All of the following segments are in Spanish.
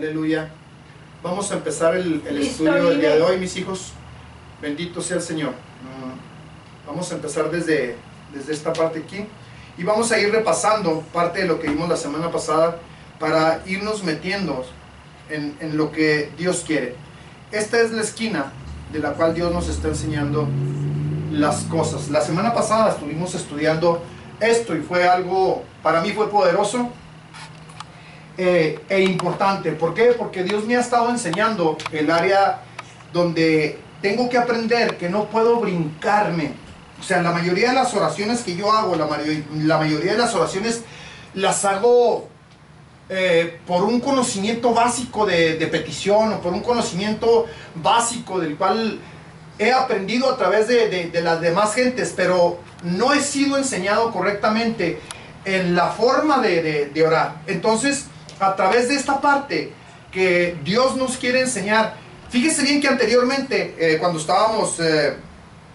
Aleluya. Vamos a empezar el, estudio del día de hoy, mis hijos. Bendito sea el Señor. Vamos a empezar desde, desde esta parte aquí. Y vamos a ir repasando parte de lo que vimos la semana pasada para irnos metiendo en, en lo que Dios quiere. Esta es la esquina de la cual Dios nos está enseñando las cosas. La semana pasada estuvimos estudiando esto y fue algo, para mí fue poderoso eh, e importante. ¿Por qué? Porque Dios me ha estado enseñando el área donde tengo que aprender que no puedo brincarme. O sea, la mayoría de las oraciones que yo hago, la, mayo- la mayoría de las oraciones las hago eh, por un conocimiento básico de, de petición o por un conocimiento básico del cual he aprendido a través de, de- de las demás gentes, pero no he sido enseñado correctamente en la forma de orar. Entonces, a través de esta parte que Dios nos quiere enseñar, fíjese bien que anteriormente, eh, cuando estábamos eh,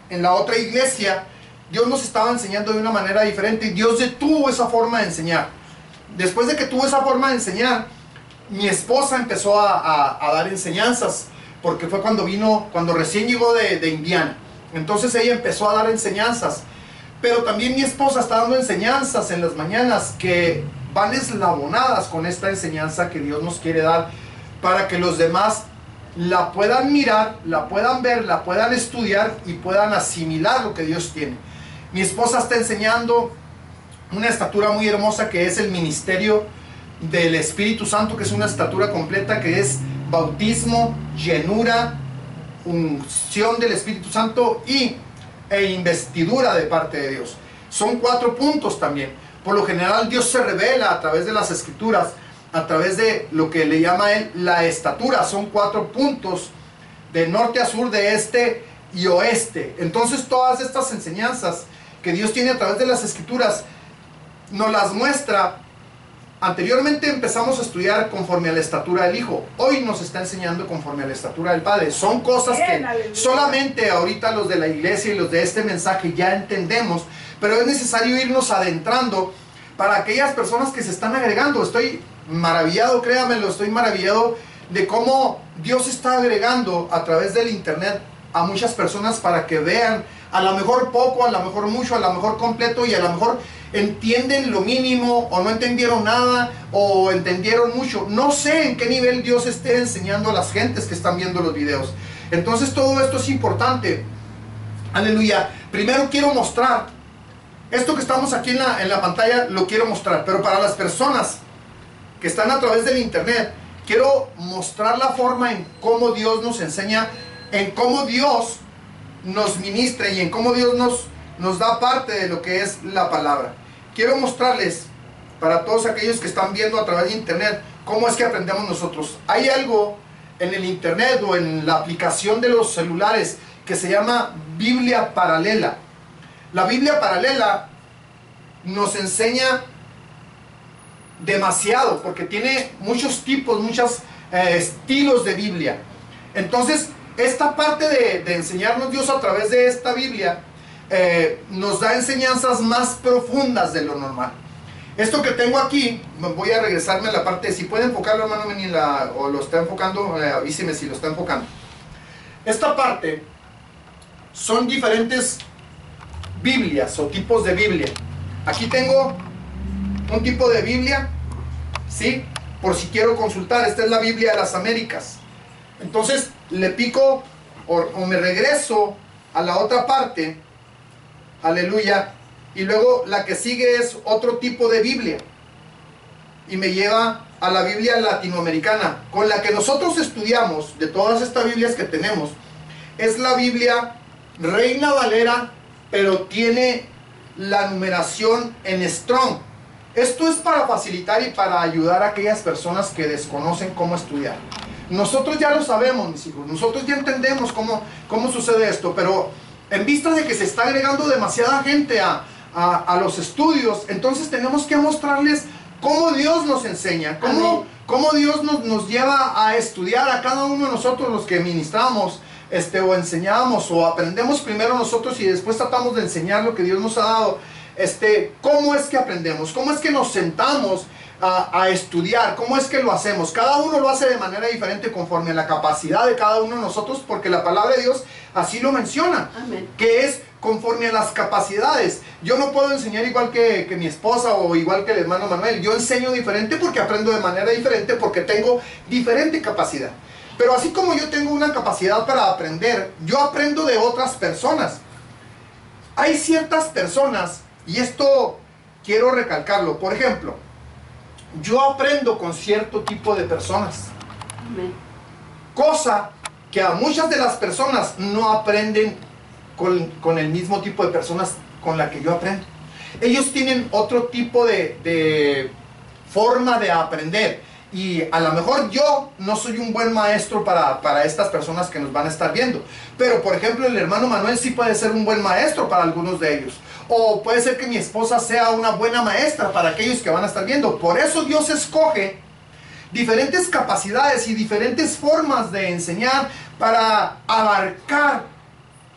en la otra iglesia, Dios nos estaba enseñando de una manera diferente y Dios detuvo esa forma de enseñar. Después de que tuvo esa forma de enseñar, mi esposa empezó a, dar enseñanzas, porque fue cuando vino, cuando recién llegó de, de Indiana. Entonces ella empezó a dar enseñanzas. Pero también mi esposa está dando enseñanzas en las mañanas que van eslabonadas con esta enseñanza que Dios nos quiere dar para que los demás la puedan mirar, la puedan ver, la puedan estudiar y puedan asimilar lo que Dios tiene. Mi esposa está enseñando una estatura muy hermosa que es el ministerio del Espíritu Santo, que es una estatura completa, que es bautismo, llenura, unción del Espíritu Santo y, e investidura de parte de Dios. Son cuatro puntos también. Por lo general Dios se revela a través de las escrituras, a través de lo que le llama él la estatura. Son cuatro puntos de norte a sur, de este y oeste. Entonces todas estas enseñanzas que Dios tiene a través de las escrituras nos las muestra. Anteriormente empezamos a estudiar conforme a la estatura del Hijo. Hoy nos está enseñando conforme a la estatura del Padre. Son cosas que solamente ahorita los de la iglesia y los de este mensaje ya entendemos, pero es necesario irnos adentrando para aquellas personas que se están agregando. Estoy maravillado, créamelo, estoy maravillado de cómo Dios está agregando a través del internet a muchas personas para que vean a lo mejor poco, a lo mejor mucho, a lo mejor completo y a lo mejor entienden lo mínimo o no entendieron nada o entendieron mucho. No sé en qué nivel Dios esté enseñando a las gentes que están viendo los videos. Entonces todo esto es importante. Aleluya. Primero quiero mostrar, esto que estamos aquí en la, en la pantalla lo quiero mostrar, pero para las personas que están a través del internet, quiero mostrar la forma en cómo Dios nos enseña, en cómo Dios nos ministra y en cómo Dios nos, nos da parte de lo que es la palabra. Quiero mostrarles para todos aquellos que están viendo a través de internet cómo es que aprendemos nosotros. Hay algo en el internet o en la aplicación de los celulares que se llama Biblia paralela. La Biblia paralela nos enseña demasiado porque tiene muchos tipos, muchos eh, estilos de Biblia. Entonces, esta parte de, enseñarnos Dios a través de esta Biblia eh, nos da enseñanzas más profundas de lo normal. Esto que tengo aquí, voy a regresarme a la parte, si puede enfocarlo hermano o lo está enfocando, eh, avíseme si lo está enfocando. Esta parte son diferentes Biblias o tipos de Biblia. Aquí tengo un tipo de Biblia, ¿sí? Por si quiero consultar, esta es la Biblia de las Américas. Entonces le pico o, o me regreso a la otra parte, aleluya, y luego la que sigue es otro tipo de Biblia. Y me lleva a la Biblia latinoamericana, con la que nosotros estudiamos, de todas estas Biblias que tenemos, es la Biblia Reina Valera, pero tiene la numeración en Strong. Esto es para facilitar y para ayudar a aquellas personas que desconocen cómo estudiar. Nosotros ya lo sabemos, mis hijos, nosotros ya entendemos cómo, cómo sucede esto, pero en vista de que se está agregando demasiada gente a, a- a los estudios, entonces tenemos que mostrarles cómo Dios nos enseña, cómo, cómo Dios nos, nos lleva a estudiar a cada uno de nosotros los que ministramos este, o enseñamos o aprendemos primero nosotros y después tratamos de enseñar lo que Dios nos ha dado. Este, ¿Cómo es que aprendemos? ¿Cómo es que nos sentamos a, a estudiar. ¿Cómo es que lo hacemos? Cada uno lo hace de manera diferente conforme a la capacidad de cada uno de nosotros, porque la palabra de Dios así lo menciona, Amén. que es conforme a las capacidades. Yo no puedo enseñar igual que, que mi esposa o igual que el hermano Manuel. Yo enseño diferente porque aprendo de manera diferente, porque tengo diferente capacidad. Pero así como yo tengo una capacidad para aprender, yo aprendo de otras personas. Hay ciertas personas, y esto quiero recalcarlo, por ejemplo, yo aprendo con cierto tipo de personas, cosa que a muchas de las personas no aprenden con, con el mismo tipo de personas con la que yo aprendo. Ellos tienen otro tipo de, de forma de aprender. Y a lo mejor yo no soy un buen maestro para, para estas personas que nos van a estar viendo. Pero por ejemplo el hermano Manuel sí puede ser un buen maestro para algunos de ellos. O puede ser que mi esposa sea una buena maestra para aquellos que van a estar viendo. Por eso Dios escoge diferentes capacidades y diferentes formas de enseñar para abarcar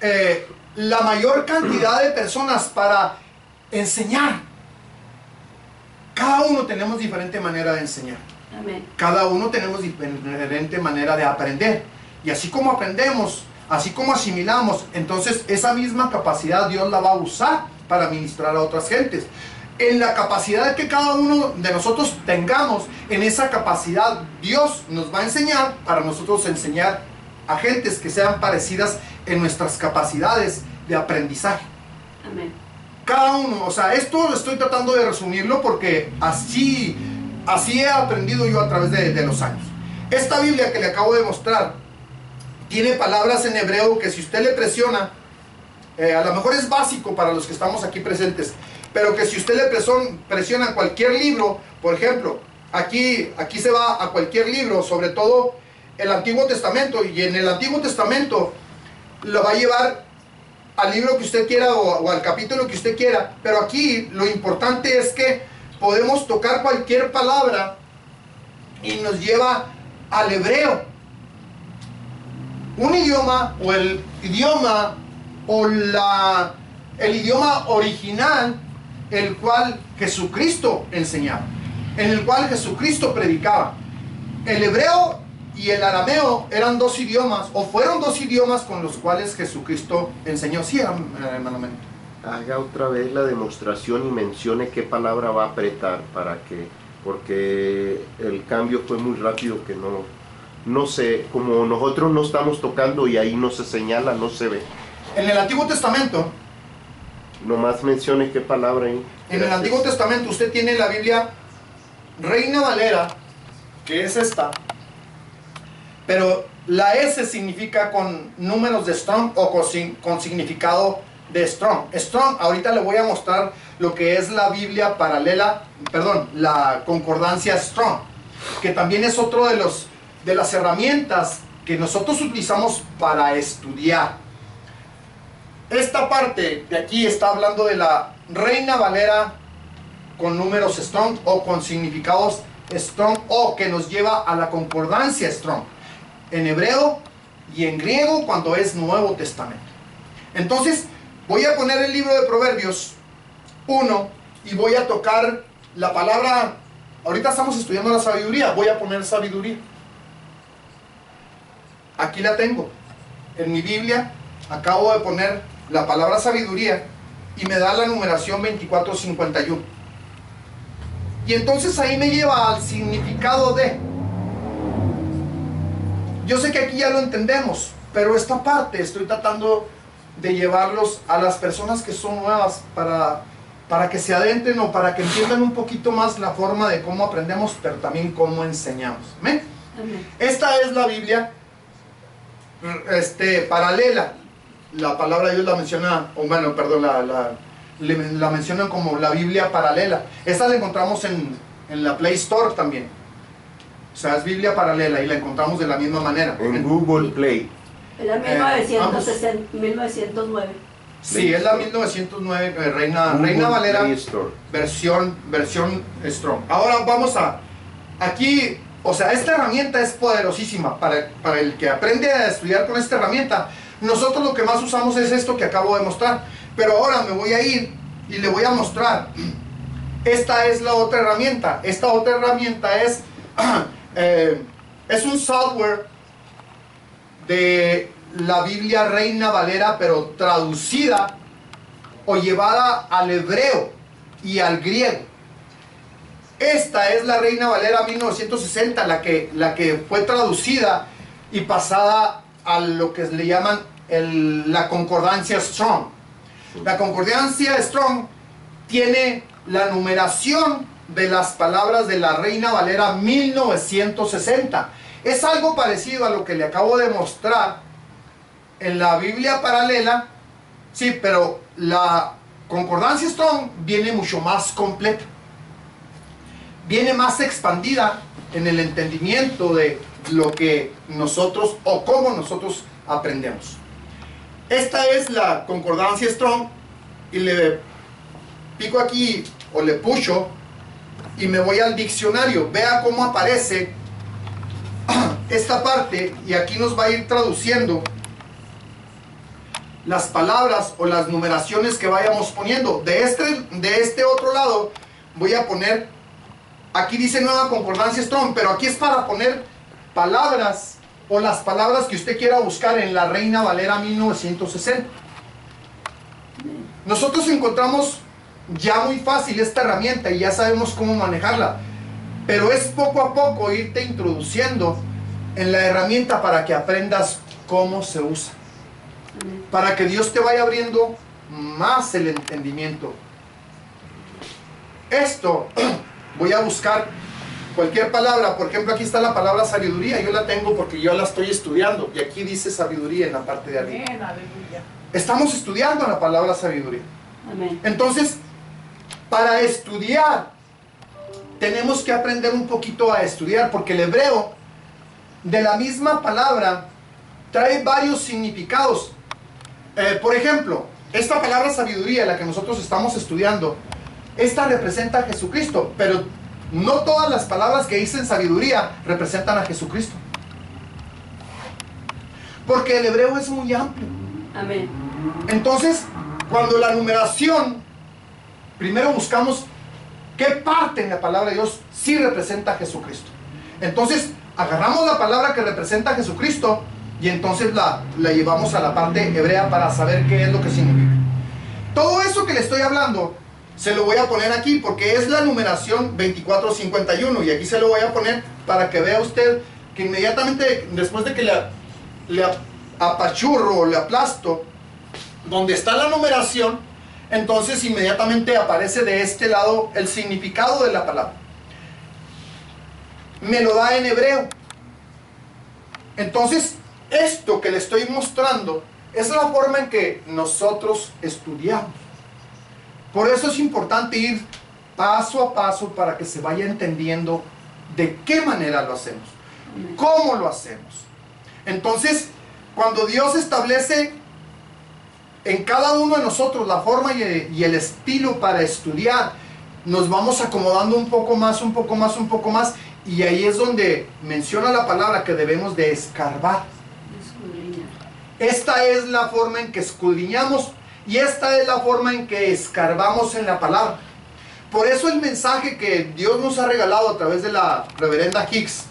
eh, la mayor cantidad de personas para enseñar. Cada uno tenemos diferente manera de enseñar. Amén. Cada uno tenemos diferente manera de aprender. Y así como aprendemos, así como asimilamos, entonces esa misma capacidad Dios la va a usar para ministrar a otras gentes. En la capacidad que cada uno de nosotros tengamos, en esa capacidad Dios nos va a enseñar para nosotros enseñar a gentes que sean parecidas en nuestras capacidades de aprendizaje Amén. cada uno, o sea, esto lo estoy tratando de resumirlo porque así, así he aprendido yo a través de, los años. Esta Biblia que le acabo de mostrar tiene palabras en hebreo que si usted le presiona, eh, a lo mejor es básico para los que estamos aquí presentes, pero que si usted le presiona cualquier libro, por ejemplo, aquí, aquí se va a cualquier libro, sobre todo el Antiguo Testamento, y en el Antiguo Testamento lo va a llevar al libro que usted quiera o al capítulo que usted quiera, pero aquí lo importante es que podemos tocar cualquier palabra y nos lleva al hebreo. Un idioma o el idioma o la, el idioma original, el cual Jesucristo enseñaba, en el cual Jesucristo predicaba. El hebreo y el arameo eran dos idiomas, o fueron dos idiomas con los cuales Jesucristo enseñó. Sí, hermano. Haga otra vez la demostración y mencione qué palabra va a apretar para que, porque el cambio fue muy rápido que no, no sé, como nosotros no estamos tocando y ahí no se señala, no se ve. En el Antiguo Testamento, Nomás mencione qué palabra ahí. en el. Antiguo Testamento usted tiene la Biblia Reina Valera, que es esta, pero la S significa con números de Strong o con, con significado de Strong. Strong, ahorita le voy a mostrar lo que es la Biblia paralela, perdón, la concordancia Strong, que también es otro de, los, de las herramientas que nosotros utilizamos para estudiar. Esta parte de aquí está hablando de la Reina Valera con números strong o con significados strong o que nos lleva a la concordancia strong en hebreo y en griego cuando es Nuevo Testamento. Entonces voy a poner el libro de Proverbios 1 y voy a tocar la palabra, ahorita estamos estudiando la sabiduría, voy a poner sabiduría. Aquí la tengo. En mi Biblia acabo de poner la palabra sabiduría y me da la numeración 2451. Y entonces ahí me lleva al significado de. Yo sé que aquí ya lo entendemos, pero esta parte estoy tratando de llevarlos a las personas que son nuevas para, para que se adentren o para que entiendan un poquito más la forma de cómo aprendemos, pero también cómo enseñamos. ¿Amén? Amén. Esta es la Biblia este, paralela. La palabra de Dios la menciona, o bueno, perdón, la, la mencionan como la Biblia paralela. Esta la encontramos en, en la Play Store también. O sea, es Biblia paralela y la encontramos de la misma manera. En Google Play. Es la Eh, 1960, 1909. Sí, es la 1909 eh, Reina, Reina Valera. Versión, versión Strong. Ahora vamos a, aquí, o sea, esta herramienta es poderosísima para, para el que aprende a estudiar con esta herramienta. Nosotros lo que más usamos es esto que acabo de mostrar. Pero ahora me voy a ir y le voy a mostrar esta es la otra herramienta. Esta otra herramienta es, eh, es un software de la Biblia Reina Valera, pero traducida o llevada al hebreo y al griego. Esta es la Reina Valera 1960, la que, la que fue traducida y pasada a lo que le llaman la concordancia Strong. La concordancia Strong tiene la numeración de las palabras de la Reina Valera 1960. Es algo parecido a lo que le acabo de mostrar en la Biblia paralela, sí, pero la concordancia Strong viene mucho más completa. Viene más expandida en el entendimiento de lo que nosotros o cómo nosotros aprendemos. Esta es la concordancia Strong y le pico aquí o le pucho y me voy al diccionario. Vea cómo aparece esta parte y aquí nos va a ir traduciendo las palabras o las numeraciones que vayamos poniendo. De este, de este otro lado voy a poner, aquí dice nueva concordancia Strong, pero aquí es para poner palabras o las palabras que usted quiera buscar en la Reina Valera 1960. Nosotros encontramos ya muy fácil esta herramienta y ya sabemos cómo manejarla, pero es poco a poco irte introduciendo en la herramienta para que aprendas cómo se usa, para que Dios te vaya abriendo más el entendimiento. Esto voy a buscar cualquier palabra, por ejemplo aquí está la palabra sabiduría, yo la tengo porque yo la estoy estudiando y aquí dice sabiduría en la parte de arriba. Estamos estudiando la palabra sabiduría. Amén. Entonces, para estudiar, tenemos que aprender un poquito a estudiar, porque el hebreo, de la misma palabra, trae varios significados. Eh, por ejemplo, esta palabra sabiduría, la que nosotros estamos estudiando, esta representa a Jesucristo, pero no todas las palabras que dicen sabiduría representan a Jesucristo. Porque el hebreo es muy amplio. Amén. Entonces, cuando la numeración, primero buscamos qué parte en la palabra de Dios sí representa a Jesucristo. Entonces, agarramos la palabra que representa a Jesucristo y entonces la, la llevamos a la parte hebrea para saber qué es lo que significa. Todo eso que le estoy hablando, se lo voy a poner aquí porque es la numeración 2451 y aquí se lo voy a poner para que vea usted que inmediatamente después de que le, le apachurro o le aplasto, donde está la numeración, entonces inmediatamente aparece de este lado el significado de la palabra. Me lo da en hebreo. Entonces, esto que le estoy mostrando es la forma en que nosotros estudiamos. Por eso es importante ir paso a paso para que se vaya entendiendo de qué manera lo hacemos, cómo lo hacemos. Entonces, cuando Dios establece en cada uno de nosotros la forma y el estilo para estudiar, nos vamos acomodando un poco más, un poco más, un poco más, y ahí es donde menciona la palabra que debemos de escarbar. Esta es la forma en que escudriñamos y esta es la forma en que escarbamos en la palabra. Por eso el mensaje que Dios nos ha regalado a través de la reverenda Hicks,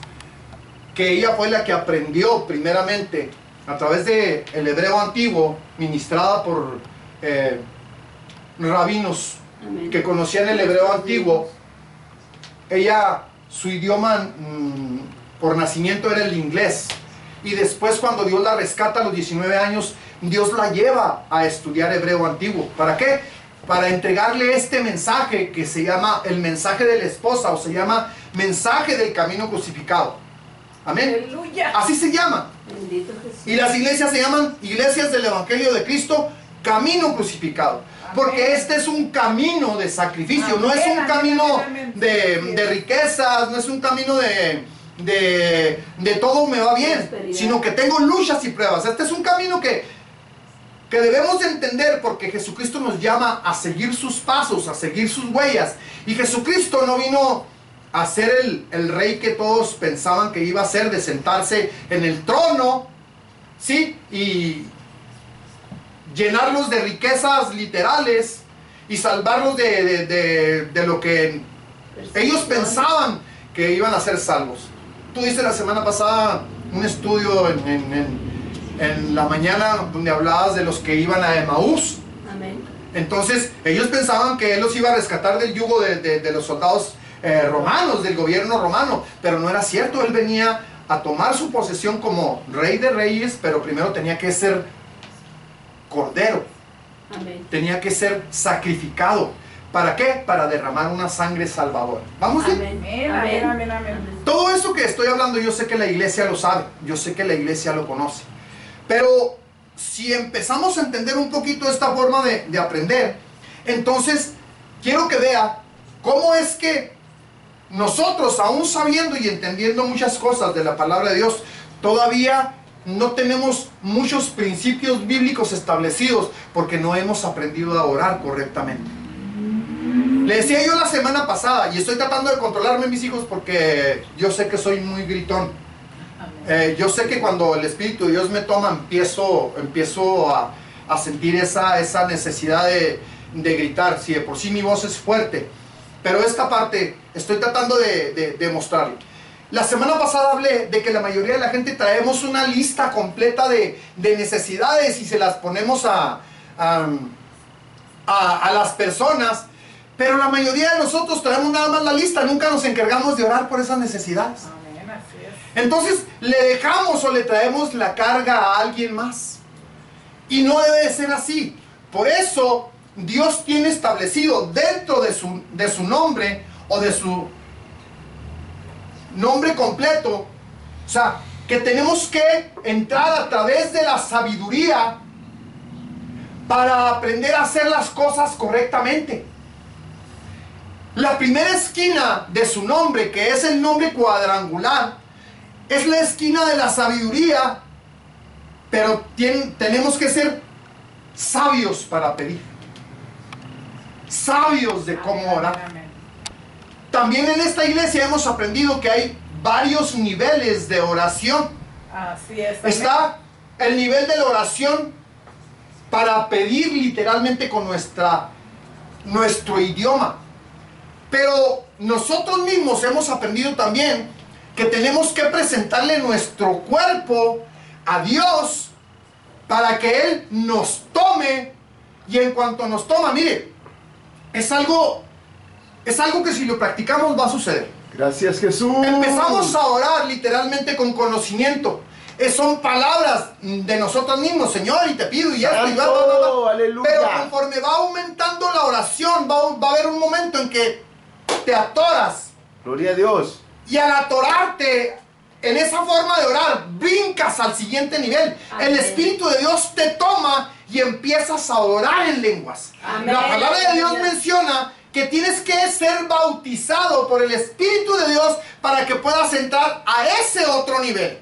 que ella fue la que aprendió primeramente a través del el hebreo antiguo, ministrada por eh, rabinos Amén. que conocían el hebreo antiguo, ella, su idioma mm, por nacimiento era el inglés. Y después cuando Dios la rescata a los 19 años, Dios la lleva a estudiar hebreo antiguo. ¿Para qué? Para entregarle este mensaje que se llama el mensaje de la esposa o se llama mensaje del camino crucificado. Amén. Aleluya. Así se llama. Bendito Jesús. Y las iglesias se llaman iglesias del Evangelio de Cristo, camino crucificado. Porque este es un camino de sacrificio, no es un camino de, de riquezas, no es un camino de, de, de todo me va bien, sino que tengo luchas y pruebas. Este es un camino que, que debemos de entender porque Jesucristo nos llama a seguir sus pasos, a seguir sus huellas. Y Jesucristo no vino a ser el, el rey que todos pensaban que iba a ser, de sentarse en el trono, ¿sí? Y llenarlos de riquezas literales y salvarlos de, de- de- de lo que ellos pensaban que iban a ser salvos. Tú dices la semana pasada un estudio en, en- en- en la mañana donde hablabas de los que iban a Emaús. Amén. Entonces ellos pensaban que él los iba a rescatar del yugo de, de- de los soldados eh, romanos, del gobierno romano, pero no era cierto, él venía a tomar su posesión como rey de reyes, pero primero tenía que ser cordero, Amén. tenía que ser sacrificado. ¿Para qué? Para derramar una sangre salvadora. ¿Vamos bien? Amén. Amén, amén, amén, amén. Todo eso que estoy hablando yo sé que la iglesia lo sabe, yo sé que la iglesia lo conoce. Pero si empezamos a entender un poquito esta forma de, de aprender, entonces quiero que vea cómo es que nosotros, aún sabiendo y entendiendo muchas cosas de la palabra de Dios, todavía no tenemos muchos principios bíblicos establecidos porque no hemos aprendido a orar correctamente. Le decía yo la semana pasada, y estoy tratando de controlarme mis hijos porque yo sé que soy muy gritón. Eh, yo sé que cuando el Espíritu de Dios me toma, empiezo, empiezo a, a sentir esa, esa necesidad de, de gritar. Si de por sí mi voz es fuerte. Pero esta parte estoy tratando de, de, de mostrarle. La semana pasada hablé de que la mayoría de la gente traemos una lista completa de, de necesidades y se las ponemos a, a, a- a las personas. Pero la mayoría de nosotros traemos nada más la lista, nunca nos encargamos de orar por esas necesidades. Entonces le dejamos o le traemos la carga a alguien más. Y no debe de ser así. Por eso Dios tiene establecido dentro de su, de su nombre o de su nombre completo, o sea, que tenemos que entrar a través de la sabiduría para aprender a hacer las cosas correctamente. La primera esquina de su nombre, que es el nombre cuadrangular, es la esquina de la sabiduría, pero tenemos que ser sabios para pedir. Sabios de cómo orar. También en esta iglesia hemos aprendido que hay varios niveles de oración. Así es. amén. Está el nivel de la oración para pedir literalmente con nuestra, nuestro idioma. Pero nosotros mismos hemos aprendido también que tenemos que presentarle nuestro cuerpo a Dios para que Él nos tome y en cuanto nos toma, mire, es algo, es algo que si lo practicamos va a suceder. Gracias Jesús. Empezamos a orar literalmente con conocimiento. Eh, son palabras de nosotros mismos, Señor, y te pido y esto, y va, va, va, va. Aleluya. Pero conforme va aumentando la oración, va, va a haber un momento en que te atoras. Gloria a Dios. Y al atorarte en esa forma de orar, brincas al siguiente nivel. Amén. El Espíritu de Dios te toma y empiezas a orar en lenguas. Amén. La palabra de Dios menciona que tienes que ser bautizado por el Espíritu de Dios para que puedas entrar a ese otro nivel.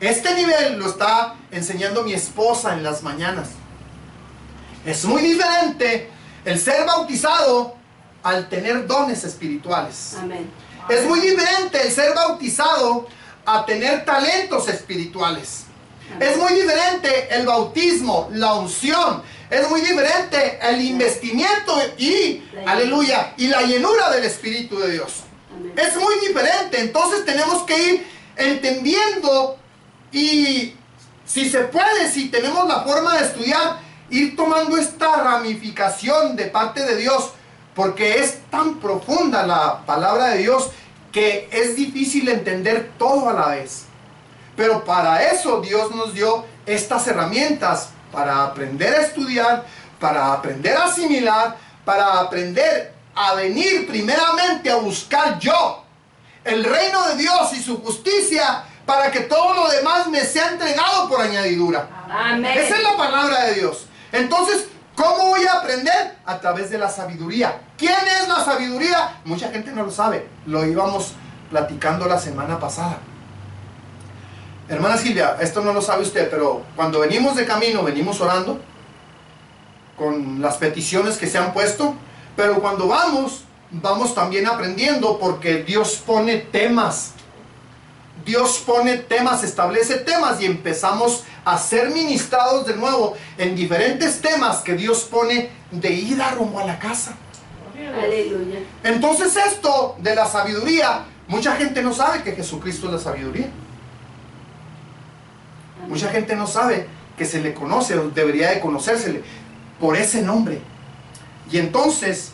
Este nivel lo está enseñando mi esposa en las mañanas. Es muy diferente el ser bautizado al tener dones espirituales. Amén. Es muy diferente el ser bautizado a tener talentos espirituales. Es muy diferente el bautismo, la unción. Es muy diferente el investimiento y, aleluya, y la llenura del Espíritu de Dios. Es muy diferente. Entonces tenemos que ir entendiendo y si se puede, si tenemos la forma de estudiar, ir tomando esta ramificación de parte de Dios, porque es tan profunda la palabra de Dios que es difícil entender todo a la vez. Pero para eso Dios nos dio estas herramientas para aprender a estudiar, para aprender a asimilar, para aprender a venir primeramente a buscar yo el reino de Dios y su justicia para que todo lo demás me sea entregado por añadidura. Amén. Esa es la palabra de Dios. Entonces, ¿cómo voy a aprender? A través de la sabiduría. ¿Quién es la sabiduría? Mucha gente no lo sabe. Lo íbamos platicando la semana pasada. Hermana Silvia, esto no lo sabe usted, pero cuando venimos de camino, venimos orando con las peticiones que se han puesto, pero cuando vamos, vamos también aprendiendo porque Dios pone temas. Dios pone temas, establece temas y empezamos a ser ministrados de nuevo en diferentes temas que Dios pone de ida rumbo a la casa. Aleluya. Entonces esto de la sabiduría, mucha gente no sabe que Jesucristo es la sabiduría. Mucha gente no sabe que se le conoce o debería de conocérsele por ese nombre. Y entonces,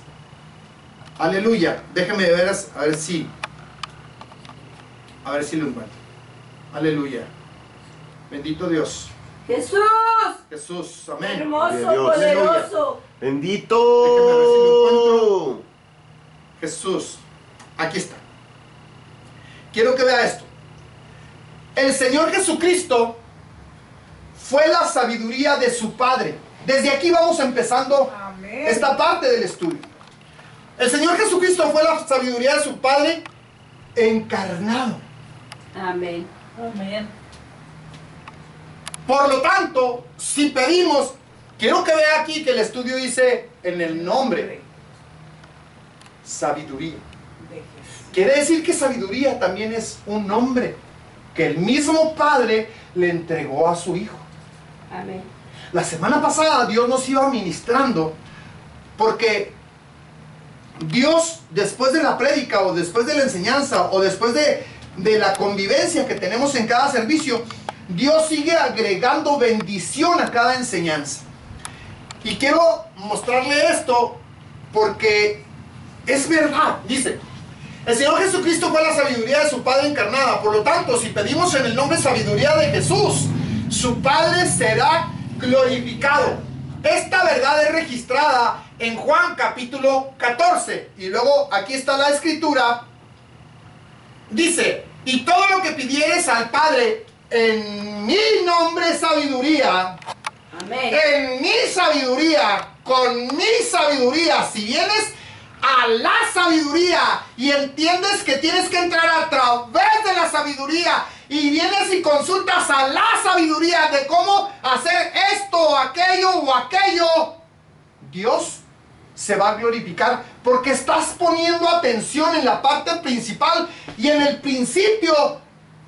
aleluya, déjeme ver a ver si, a ver si lo encuentro. Aleluya. Bendito Dios. Jesús. Jesús, amén. Hermoso, Dios. poderoso. Bendito. Jesús. Aquí está. Quiero que vea esto. El Señor Jesucristo fue la sabiduría de su Padre. Desde aquí vamos empezando Amén. esta parte del estudio. El Señor Jesucristo fue la sabiduría de su Padre encarnado. Amén. Amén. Por lo tanto, si pedimos, quiero que vea aquí que el estudio dice en el nombre, sabiduría. De Jesús. Quiere decir que sabiduría también es un nombre que el mismo Padre le entregó a su Hijo. La semana pasada Dios nos iba ministrando porque Dios después de la prédica o después de la enseñanza o después de, de la convivencia que tenemos en cada servicio, Dios sigue agregando bendición a cada enseñanza. Y quiero mostrarle esto porque es verdad, dice. El Señor Jesucristo fue la sabiduría de su Padre encarnada. Por lo tanto, si pedimos en el nombre sabiduría de Jesús, su Padre será glorificado. Esta verdad es registrada en Juan capítulo 14. Y luego aquí está la escritura. Dice, y todo lo que pidieres al Padre en mi nombre sabiduría, Amén. en mi sabiduría, con mi sabiduría, si vienes a la sabiduría y entiendes que tienes que entrar a través de la sabiduría y vienes y consultas a la sabiduría de cómo hacer esto, aquello o aquello, Dios se va a glorificar porque estás poniendo atención en la parte principal y en el principio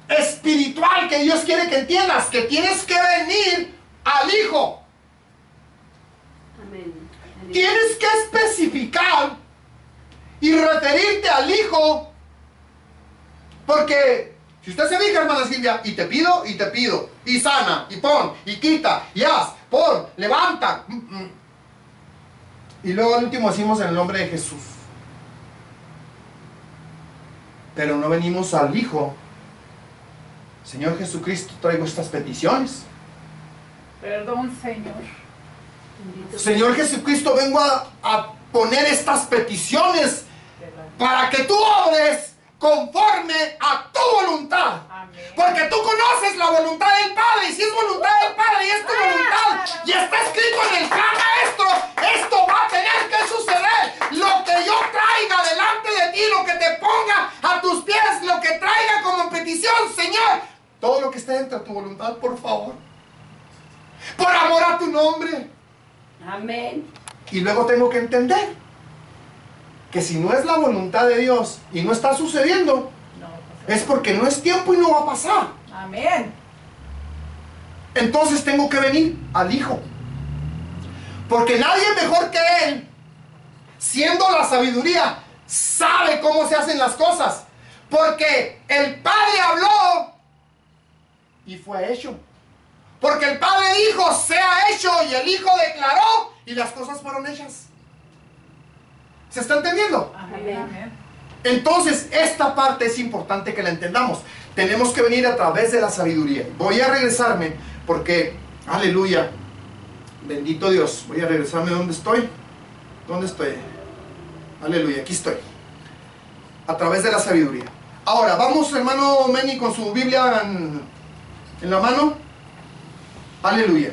espiritual que Dios quiere que entiendas, que tienes que venir al Hijo. Amén. Amén. Tienes que especificar y referirte al Hijo. Porque si usted se fija, hermana Silvia, y te pido, y te pido, y sana, y pon, y quita, y haz, pon, levanta. mm, mm. Y luego al último decimos en el nombre de Jesús. Pero no venimos al Hijo. Señor Jesucristo, traigo estas peticiones. Perdón, Señor. Señor Jesucristo, vengo a, a poner estas peticiones para que tú obres conforme a tu voluntad. Amén. Porque tú conoces la voluntad del Padre. Y si es voluntad del Padre y es tu voluntad y está escrito en el plan maestro, esto va a tener que suceder. Lo que yo traiga delante de ti, lo que te ponga a tus pies, lo que traiga como petición, Señor. Todo lo que esté dentro de tu voluntad, por favor. Por amor a tu nombre. Amén. Y luego tengo que entender que si no es la voluntad de Dios y no está sucediendo, No, es porque no es tiempo y no va a pasar. Amén. Entonces tengo que venir al Hijo. Porque nadie mejor que Él, siendo la sabiduría, sabe cómo se hacen las cosas. Porque el Padre habló y fue hecho. Porque el Padre dijo, sea hecho, y el Hijo declaró, y las cosas fueron hechas. ¿Se está entendiendo? Amén. Entonces, esta parte es importante que la entendamos. Tenemos que venir a través de la sabiduría. Voy a regresarme porque, aleluya, bendito Dios. Voy a regresarme donde estoy. ¿Dónde estoy? Aleluya, aquí estoy. A través de la sabiduría. Ahora, vamos, hermano Meni, con su Biblia en, en la mano. Aleluya.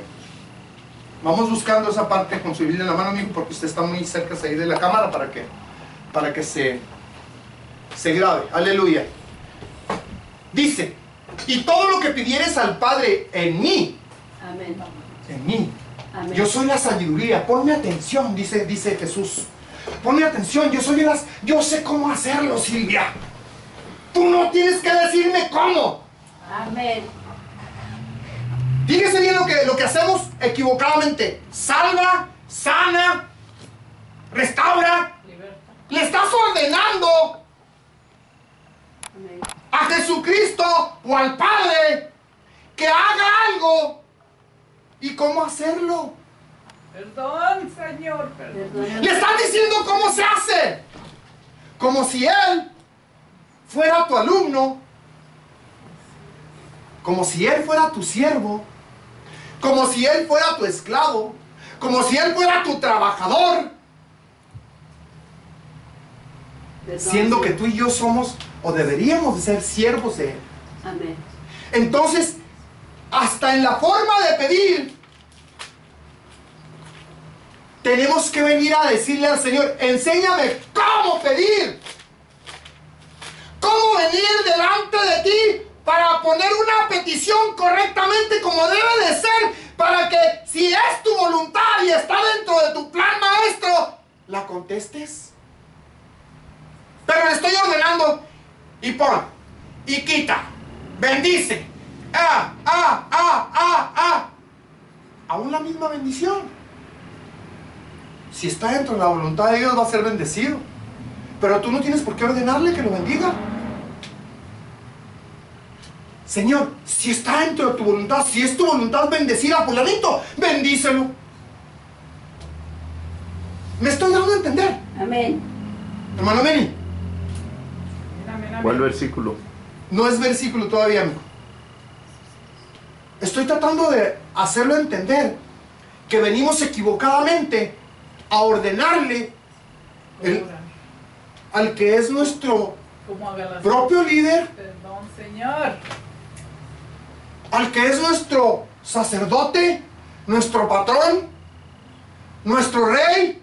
Vamos buscando esa parte con su Biblia en la mano, amigo, porque usted está muy cerca ahí de la cámara para que, para que se, se grabe. Aleluya. Dice, y todo lo que pidieres al Padre en mí, Amén. en mí, Amén. yo soy la sabiduría. Ponme atención, dice, dice Jesús. Ponme atención, yo soy las, yo sé cómo hacerlo, Silvia. Tú no tienes que decirme cómo. Amén. Fíjese bien lo que, lo que hacemos equivocadamente. Salva, sana, restaura. Le estás ordenando Amén. a Jesucristo o al Padre que haga algo. ¿Y cómo hacerlo? Perdón, Señor. Perdón. Le estás diciendo cómo se hace. Como si Él fuera tu alumno. Como si Él fuera tu siervo. Como si Él fuera tu esclavo. Como si Él fuera tu trabajador. Perdón, Siendo que tú y yo somos o deberíamos de ser siervos de Él. Amén. Entonces, hasta en la forma de pedir, tenemos que venir a decirle al Señor, enséñame cómo pedir. Cómo venir delante de ti para poner una petición correctamente como debe de ser, para que si es tu voluntad y está dentro de tu plan maestro, la contestes. Pero le estoy ordenando y pon, y quita, bendice, ah, ah, ah, ah, ah. Aún la misma bendición. Si está dentro de la voluntad de Dios va a ser bendecido. Pero tú no tienes por qué ordenarle que lo bendiga. Señor, si está dentro de tu voluntad, si es tu voluntad bendecir a fulanito, bendícelo. Me estoy dando a entender. Amén. Hermano Meni. ¿Cuál versículo? no es versículo todavía, amigo. Estoy tratando de hacerlo entender que venimos equivocadamente a ordenarle el- al que es nuestro ¿Cómo haga las propio líder, Perdón, Señor. Al que es nuestro sacerdote, nuestro patrón, nuestro rey.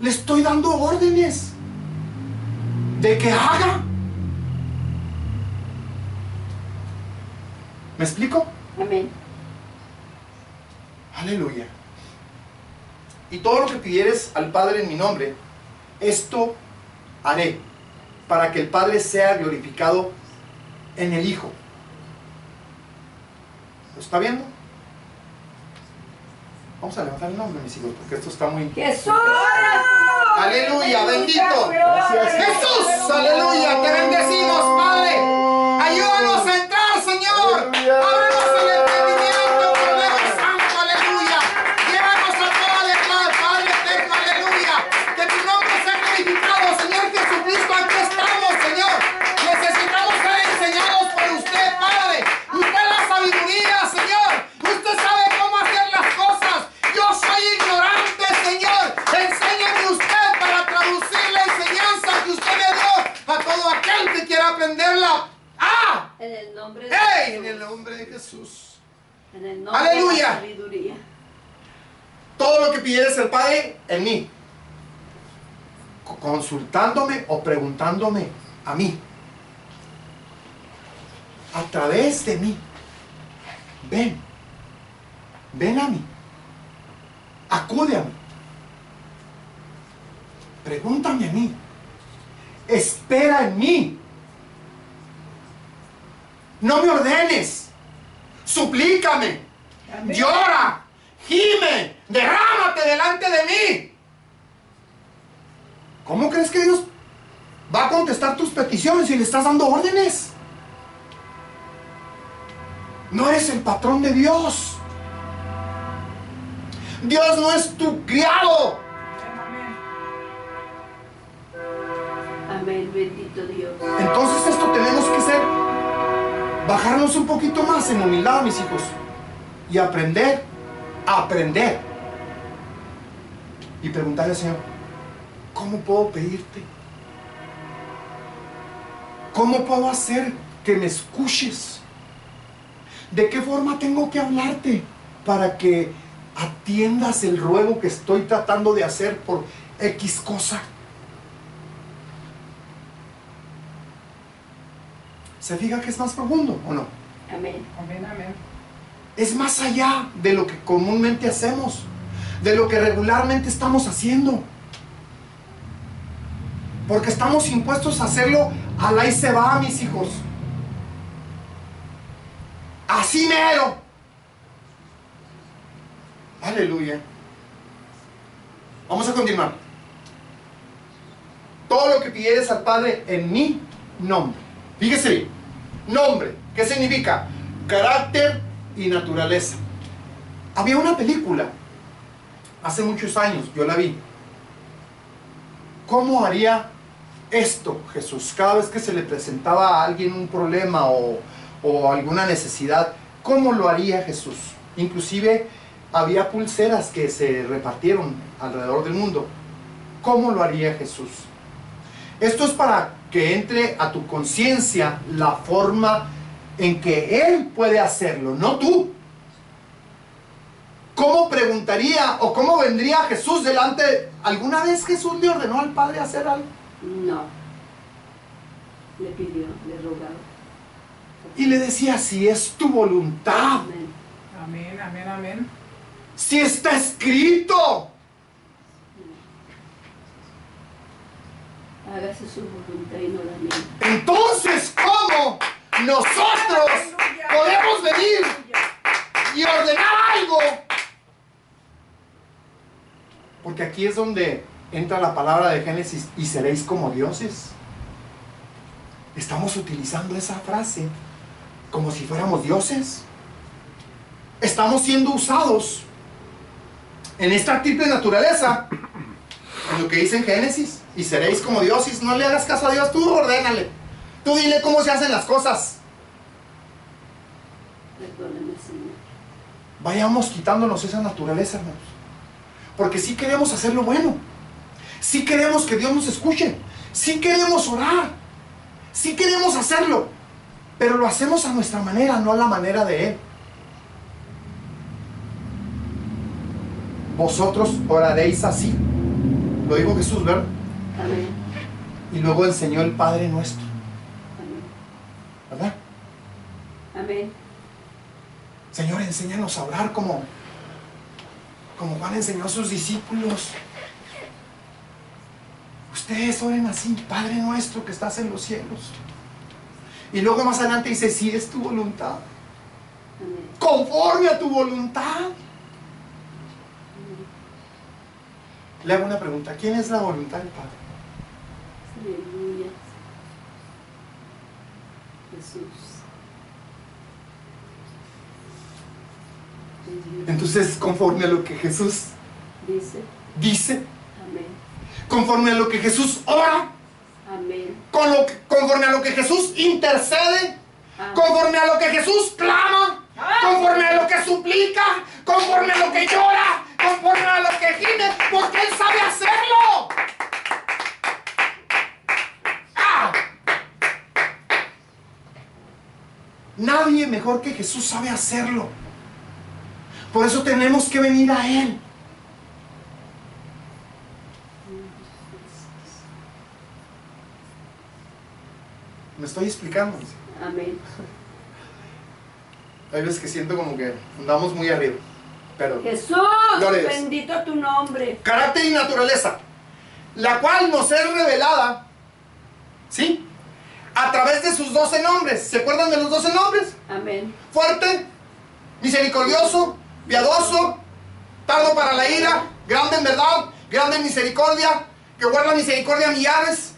Le estoy dando órdenes de que haga. ¿Me explico? Amén. Aleluya. Y todo lo que pidieres al Padre en mi nombre, esto haré para que el Padre sea glorificado en el Hijo. ¿Lo está viendo? Vamos a levantar el nombre, mis hijos, porque esto está muy... Jesús. Aleluya, bendito. Jesús, aleluya, te bendecimos, Padre. Ayúdanos a entrar, Señor. Aleluya. En el nombre de Jesús. el nombre de Jesús. En el nombre de Aleluya. la sabiduría. Todo lo que pidieres el Padre en mí. Co- Consultándome o preguntándome a mí. A través de mí. Ven. Ven a mí. Acude a mí. Pregúntame a mí. Espera en mí. No me ordenes. Suplícame. Amén. Llora, gime, derrámate delante de mí. ¿Cómo crees que Dios va a contestar tus peticiones si le estás dando órdenes? No eres el patrón de Dios. Dios no es tu criado. Amén. Bendito Dios. Entonces esto tenemos que ser, bajarnos un poquito más en humildad, mis hijos, y aprender, aprender. Y preguntarle al Señor, ¿cómo puedo pedirte? ¿Cómo puedo hacer que me escuches? ¿De qué forma tengo que hablarte para que atiendas el ruego que estoy tratando de hacer por X cosa? ¿Se fija que es más profundo o no? Amén. Amén, amén. Es más allá de lo que comúnmente hacemos, de lo que regularmente estamos haciendo. Porque estamos impuestos a hacerlo al ahí se va, mis hijos. Así mero. Aleluya. Vamos a continuar. Todo lo que pidieres al Padre en mi nombre. Fíjese bien. Nombre. ¿Qué significa? Carácter y naturaleza. Había una película hace muchos años, yo la vi. ¿Cómo haría esto Jesús? Cada vez que se le presentaba a alguien un problema o, o alguna necesidad, ¿cómo lo haría Jesús? Inclusive había pulseras que se repartieron alrededor del mundo. ¿Cómo lo haría Jesús? Esto es para que entre a tu conciencia la forma en que Él puede hacerlo, no tú. ¿Cómo preguntaría o cómo vendría Jesús delante? ¿Alguna vez Jesús le ordenó al Padre hacer algo? No. Le pidió, le rogaba. Y le decía, si es tu voluntad, Amén. Amén, amén, amén. si está escrito. Hágase su voluntad y no la mía. Entonces, ¿cómo nosotros podemos venir y ordenar algo? Porque aquí es donde entra la palabra de Génesis y seréis como dioses. Estamos utilizando esa frase como si fuéramos dioses. Estamos siendo usados en esta triple naturaleza, en lo que dice en Génesis, y seréis como dioses. No le hagas caso a Dios, tú ordénale. Tú dile cómo se hacen las cosas. Vayamos quitándonos esa naturaleza, hermanos. Porque sí queremos hacer lo bueno. Sí queremos que Dios nos escuche. Sí queremos orar. Sí queremos hacerlo. Pero lo hacemos a nuestra manera, no a la manera de Él. Vosotros oraréis así. Lo dijo Jesús, ¿verdad? Amén. Y luego enseñó el Padre nuestro, Amén. ¿verdad? Amén. Señor, enséñanos a orar como, como Juan enseñó a sus discípulos. Ustedes oren así, Padre nuestro que estás en los cielos. Y luego más adelante dice, si es tu voluntad, Amén. conforme a tu voluntad. Le hago una pregunta, ¿quién es la voluntad del Padre? Aleluya. Jesús. Entonces, conforme a lo que Jesús Dice. dice, Amén. conforme a lo que Jesús ora, Amén. con lo que- conforme a lo que Jesús intercede, Amén. conforme a lo que Jesús clama, conforme a lo que suplica, conforme a lo que llora, conforme a lo que gime, porque Él sabe hacerlo. ¡Ah! Nadie mejor que Jesús sabe hacerlo. Por eso tenemos que venir a Él. Me estoy explicando. Amén. Hay veces que siento como que andamos muy arriba. Pero Jesús, Dios. bendito tu nombre. carácter y naturaleza, la cual nos es revelada, ¿sí? A través de sus doce nombres. ¿Se acuerdan de los doce nombres? Amén. Fuerte, misericordioso, piadoso, tardo para la ira, grande en verdad, grande en misericordia, que guarda misericordia a millares,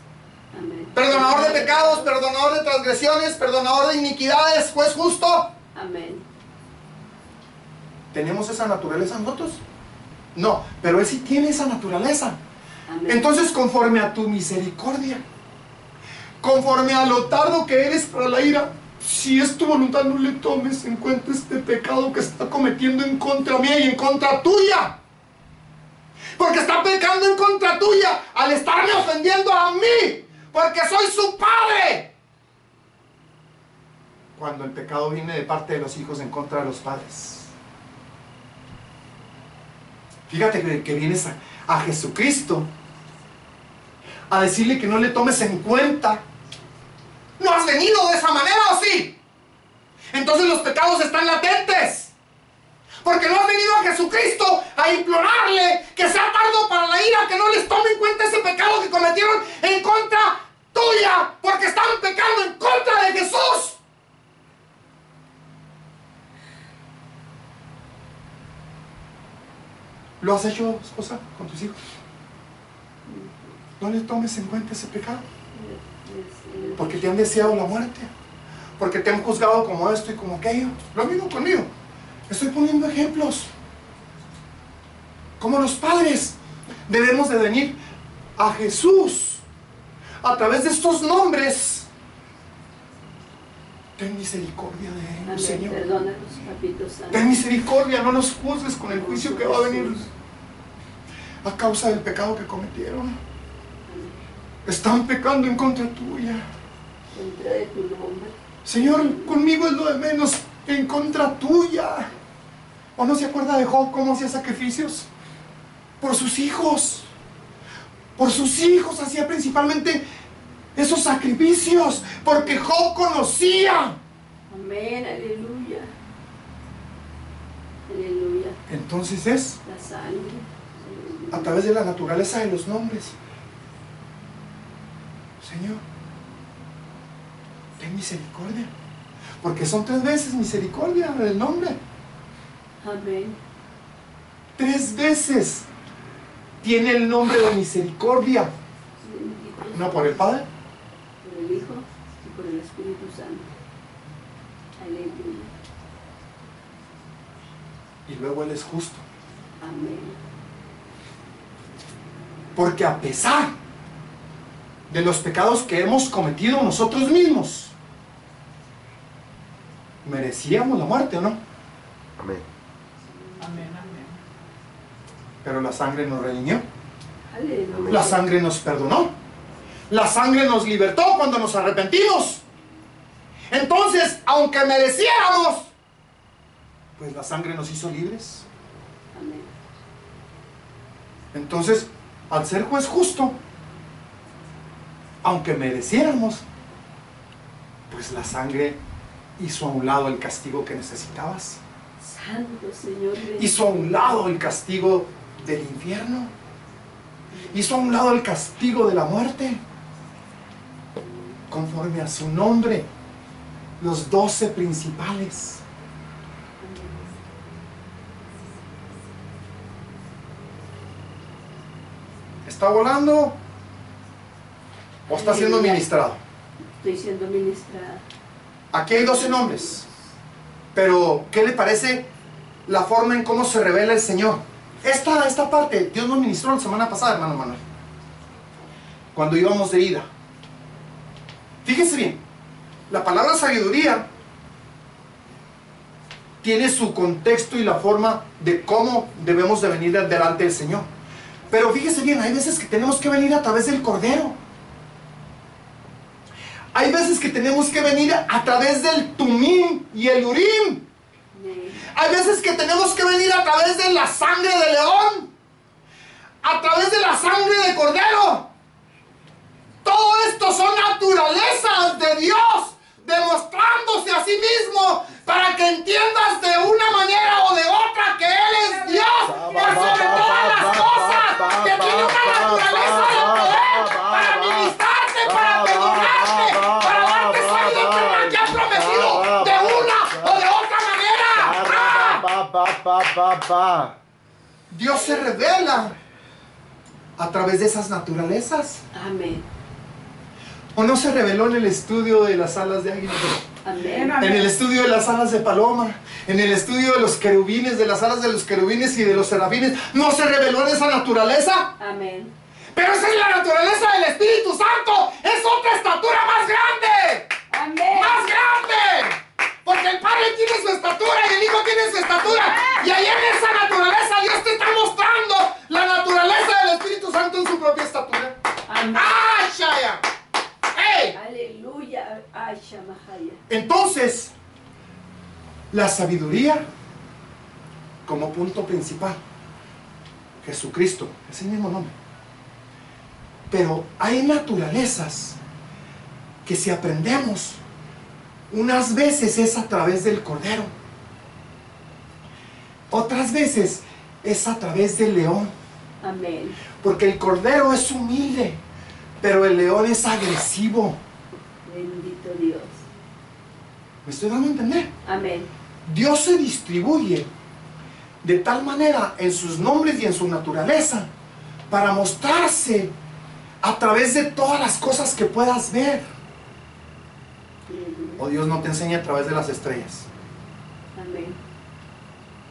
Amén. perdonador de pecados, perdonador de transgresiones, perdonador de iniquidades, juez justo. Amén. ¿Tenemos esa naturaleza nosotros? No, pero Él sí tiene esa naturaleza. Amén. Entonces, conforme a tu misericordia, conforme a lo tardo que eres para la ira, si es tu voluntad, no le tomes en cuenta este pecado que está cometiendo en contra mía y en contra tuya. Porque está pecando en contra tuya al estarme ofendiendo a mí, porque soy su padre. Cuando el pecado viene de parte de los hijos en contra de los padres. Fíjate que, vienes a, a Jesucristo a decirle que no le tomes en cuenta. ¿No has venido de esa manera o sí? Entonces los pecados están latentes. Porque no has venido a Jesucristo a implorarle que sea tardo para la ira, que no les tome en cuenta ese pecado que cometieron en contra tuya, porque están pecando en contra de Jesús. ¿Lo has hecho, esposa, con tus hijos? No le tomes en cuenta ese pecado, porque te han deseado la muerte, porque te han juzgado como esto y como aquello. Lo mismo conmigo. Estoy poniendo ejemplos. Como los padres debemos de venir a Jesús a través de estos nombres. Ten misericordia de ellos, Señor. Perdónanos, papito santo. Ten misericordia, no los juzgues con el juicio que va a venir a causa del pecado que cometieron. Están pecando en contra tuya. Contra de tu nombre. Señor, conmigo es lo de menos, en contra tuya. ¿O no se acuerda de Job cómo hacía sacrificios? Por sus hijos. Por sus hijos hacía principalmente esos sacrificios, porque Job conocía. Amén, aleluya. Aleluya. Entonces es La sangre. a través de la naturaleza de los nombres. Señor, ten misericordia. Porque son tres veces misericordia en el nombre. Amén. Tres veces tiene el nombre de misericordia. Una por el Padre, por el Hijo y por el Espíritu Santo. Aleluya. y luego Él es justo. Amén. Porque a pesar de los pecados que hemos cometido nosotros mismos, merecíamos la muerte o no. Amén. Amén, amén. Pero la sangre nos redimió. Aleluya. La sangre nos perdonó. La sangre nos libertó cuando nos arrepentimos. Entonces, aunque mereciéramos, pues la sangre nos hizo libres. Amén. Entonces, al ser juez justo, aunque mereciéramos, pues la sangre hizo a un lado el castigo que necesitabas. Santo Señor. Hizo a un lado el castigo del infierno. Hizo a un lado el castigo de la muerte. Conforme a su nombre, los doce principales. ¿Está volando? ¿O está siendo ministrado? Estoy siendo ministrada. Aquí hay 12 nombres. Pero, ¿qué le parece la forma en cómo se revela el Señor? Esta, esta parte, Dios nos ministró la semana pasada, hermano Manuel. Cuando íbamos de ida. Fíjese bien, la palabra sabiduría tiene su contexto y la forma de cómo debemos de venir delante del Señor. Pero fíjese bien, hay veces que tenemos que venir a través del Cordero. Hay veces que tenemos que venir a través del Tumim y el Urim. Hay veces que tenemos que venir a través de la sangre de león. A través de la sangre de cordero. Todo esto son naturalezas de Dios. Demostrándose a sí mismo. Para que entiendas de una manera o de otra que Él es Dios. Por sobre todas Ba, ba, ba. Dios se revela a través de esas naturalezas. Amén. ¿O no se reveló en el estudio de las alas de águila? Amén. En el estudio de las alas de paloma, en el estudio de los querubines, de las alas de los querubines y de los serafines, ¿no se reveló en esa naturaleza? Amén. Pero esa es la naturaleza del Espíritu Santo, es otra estatura más grande, Amén. más grande. Porque el Padre tiene su estatura y el Hijo tiene su estatura. Y ahí en esa naturaleza Dios te está mostrando la naturaleza del Espíritu Santo en su propia estatura. Amén. ¡Ah, Shaya! ¡Ey! Aleluya. Entonces, la sabiduría como punto principal. Jesucristo, es el mismo nombre. Pero hay naturalezas que si aprendemos, unas veces es a través del Cordero. Otras veces es a través del león. Amén. Porque el cordero es humilde, pero el león es agresivo. Bendito Dios. ¿Me estoy dando a entender? Amén. Dios se distribuye de tal manera en sus nombres y en su naturaleza para mostrarse a través de todas las cosas que puedas ver. O Dios no te enseña a través de las estrellas.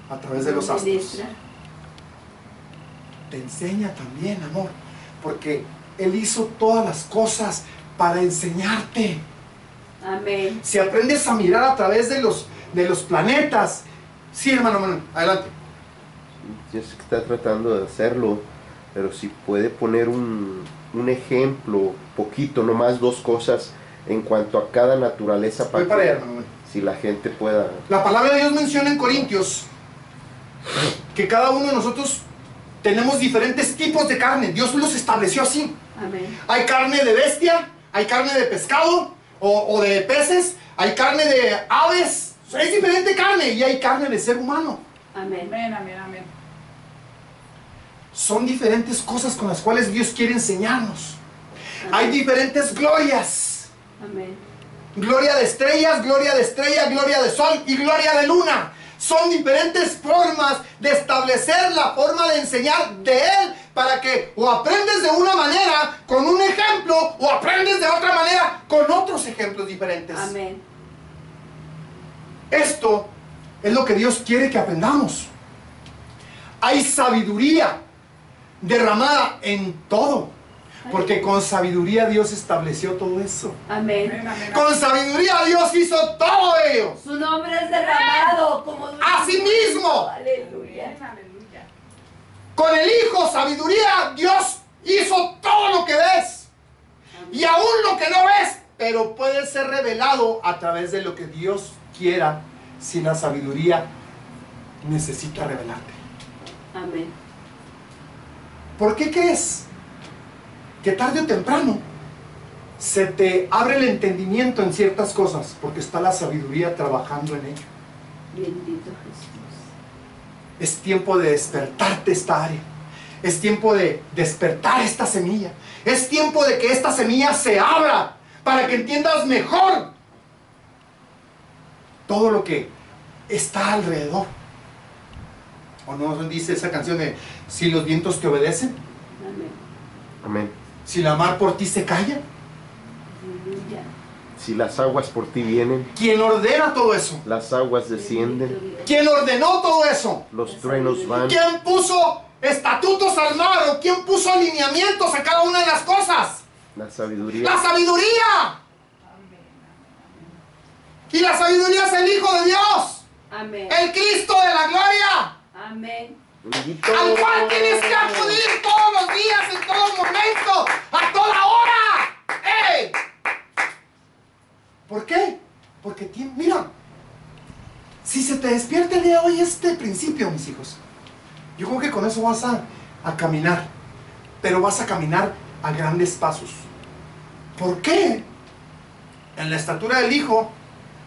A través de los astros. Te enseña también, amor, porque Él hizo todas las cosas para enseñarte. Amén. Si aprendes a mirar a través de los, de los planetas, sí, hermano Manuel, adelante. Yo sé que está tratando de hacerlo, pero si puede poner un, un ejemplo, poquito, nomás dos cosas en cuanto a cada naturaleza Voy para allá, que- hermano si la gente pueda. La palabra de Dios menciona en Corintios que cada uno de nosotros tenemos diferentes tipos de carne. Dios los estableció así. Amén. Hay carne de bestia, hay carne de pescado o, o de peces, hay carne de aves. Es diferente carne y hay carne de ser humano. Amén. Amén, amén, amén. Son diferentes cosas con las cuales Dios quiere enseñarnos. Hay diferentes glorias. Amén. Gloria de estrellas, gloria de estrella, gloria de sol y gloria de luna. Son diferentes formas de establecer la forma de enseñar de Él para que o aprendes de una manera con un ejemplo o aprendes de otra manera con otros ejemplos diferentes. Amén. Esto es lo que Dios quiere que aprendamos. Hay sabiduría derramada en todo. Porque con sabiduría Dios estableció todo eso. Amén. Amén, amén. Con sabiduría Dios hizo todo ello. Su nombre es derramado como. Asimismo. Aleluya. Amén, aleluya. Con el Hijo, sabiduría, Dios hizo todo lo que ves. Y aún lo que no ves, pero puede ser revelado a través de lo que Dios quiera si la sabiduría necesita revelarte. Amén. ¿Por qué crees que tarde o temprano se te abre el entendimiento en ciertas cosas? Porque está la sabiduría trabajando en ello. Bendito Jesús. Es tiempo de despertarte esta área. Es tiempo de despertar esta semilla. Es tiempo de que esta semilla se abra para que entiendas mejor todo lo que está alrededor. ¿O no dice esa canción de si los vientos te obedecen? Amén. Amén. Si la mar por ti se calla. Si las aguas por ti vienen, ¿Quién ordena todo eso? las aguas descienden. ¿Quién ordenó todo eso? los truenos van. ¿Quién puso estatutos al mar o quién puso alineamientos a cada una de las cosas? La sabiduría. La sabiduría. Y la sabiduría es el Hijo de Dios, Amén. el Cristo de la gloria, Amén. Al cual tienes que acudir todos los días, en todo momento, a toda hora. ¡Ey! ¿Por qué? Porque tiene, mira, si se te despierta el día de hoy este principio, mis hijos, yo creo que con eso vas a, a caminar, pero vas a caminar a grandes pasos. ¿Por qué? En la estatura del Hijo,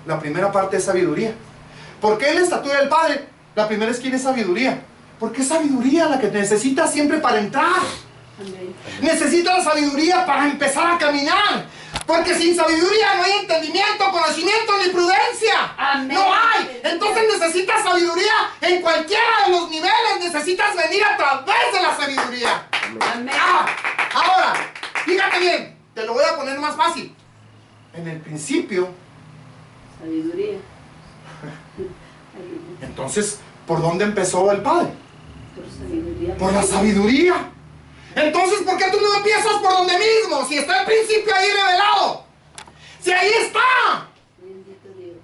la primera parte es sabiduría. ¿Por qué en la estatura del Padre? La primera es quién es sabiduría. Porque es sabiduría la que necesitas siempre para entrar. Necesitas la sabiduría para empezar a caminar. Porque sin sabiduría no hay entendimiento, conocimiento ni prudencia. Amén. No hay. Entonces necesitas sabiduría en cualquiera de los niveles. Necesitas venir a través de la sabiduría. Amén. Ah, ahora, fíjate bien. Te lo voy a poner más fácil. En el principio, Sabiduría. Entonces, ¿por dónde empezó el Padre? Por sabiduría. Por la sabiduría. Entonces, ¿por qué tú no empiezas por donde mismo? Si está el principio ahí revelado. Si ahí está. Bendito Dios.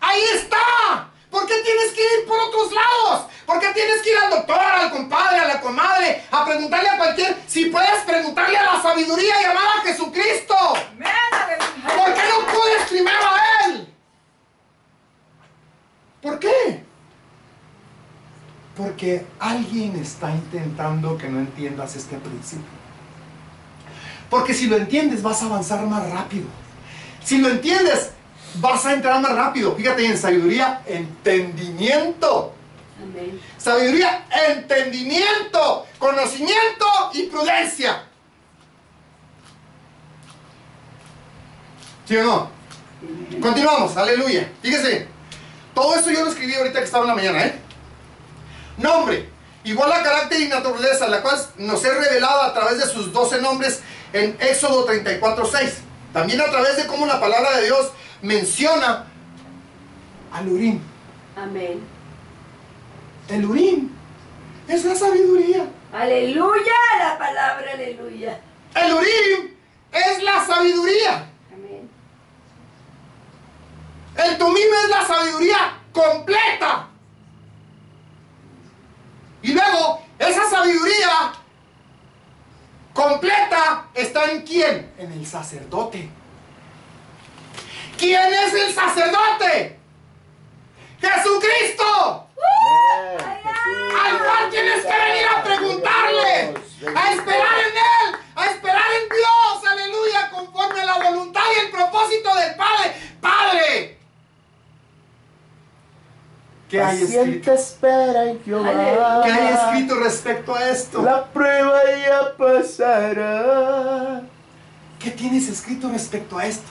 Ahí está. ¿Por qué tienes que ir por otros lados? ¿Por qué tienes que ir al doctor, al compadre, a la comadre, a preguntarle a cualquier... Si puedes preguntarle a la sabiduría llamada Jesucristo. Amén, aleluya. ¿Por qué no puedes primero a Él? ¿Por qué? Porque alguien está intentando que no entiendas este principio. Porque si lo entiendes vas a avanzar más rápido. Si lo entiendes vas a entrar más rápido. Fíjate en sabiduría, entendimiento. Amén. Sabiduría, entendimiento, conocimiento y prudencia. ¿Sí o no? Continuamos, aleluya. Fíjese, todo esto yo lo escribí ahorita que estaba en la mañana, ¿eh? Nombre, igual a carácter y naturaleza, la cual nos es revelada a través de sus 12 nombres en Éxodo 34, 6. También a través de cómo la palabra de Dios menciona al Urim. Amén. El Urim es la sabiduría. Aleluya, la palabra aleluya. El Urim es la sabiduría. Amén. El Tumim es la sabiduría completa. Y luego, esa sabiduría completa está en quién? En el sacerdote. ¿Quién es el sacerdote? Jesucristo. Al cual tienes que venir a preguntarle, a esperar en Él, a esperar en Dios, aleluya, conforme a la voluntad y el propósito del Padre. Padre, ¿qué hay escrito? espera en Jehová. ¿Qué hay escrito respecto a esto? La prueba ya pasará. ¿Qué tienes escrito respecto a esto?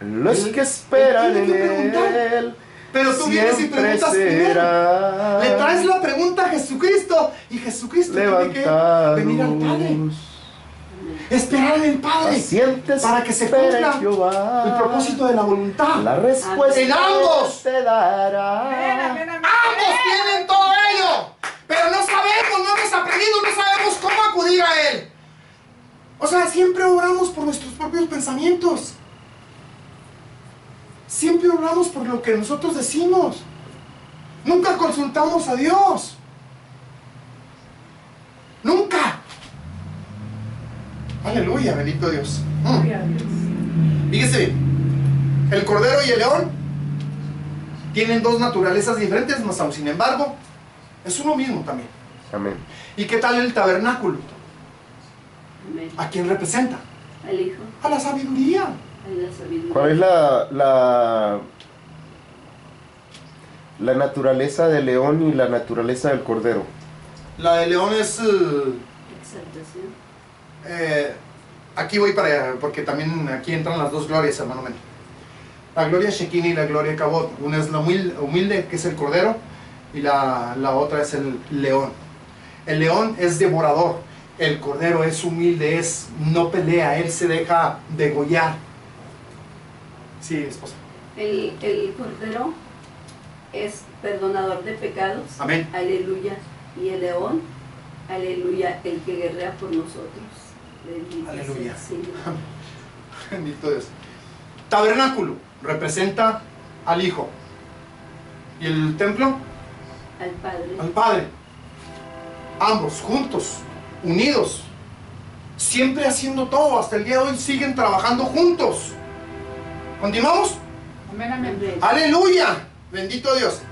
Los que esperan Tiene en que él. Pero tú vienes y preguntas primero. será Le traes la pregunta a Jesucristo y Jesucristo tiene que venir al Padre. Esperar en el Padre para que se cumpla Jehová. el propósito de la voluntad. La respuesta En ambos. te dará. Ambos tienen todo ello, pero no sabemos, no hemos aprendido, no sabemos cómo acudir a Él. O sea, siempre oramos por nuestros propios pensamientos. Siempre oramos por lo que nosotros decimos. Nunca consultamos a Dios. Nunca. Aleluya, bendito Dios. Mm. Gloria a Dios. Fíjese el cordero y el león tienen dos naturalezas diferentes, mas aún sin embargo, es uno mismo también. Amén. ¿Y qué tal el tabernáculo? Amén. ¿A quién representa? Al Hijo, A la sabiduría. a la sabiduría. ¿Cuál es la, la, la naturaleza del león y la naturaleza del cordero? La de león es... eh, Exaltación. Eh, aquí voy para allá, porque también aquí entran las dos glorias, hermano. La gloria Shekinah y la gloria Cabot. Una es la humilde, humilde, que es el cordero, y la, la otra es el león. El león es devorador, el cordero es humilde, es no pelea, él se deja degollar. Sí, esposa. El, el Cordero es perdonador de pecados. Amén. Aleluya. Y el león, aleluya, el que guerrea por nosotros. Aleluya. Bendito Dios. Tabernáculo representa al Hijo. ¿Y el templo? Al Padre. Al Padre. Ambos juntos, unidos. Siempre haciendo todo. Hasta el día de hoy siguen trabajando juntos. ¿Continuamos? Amén. Aleluya. Bendito Dios.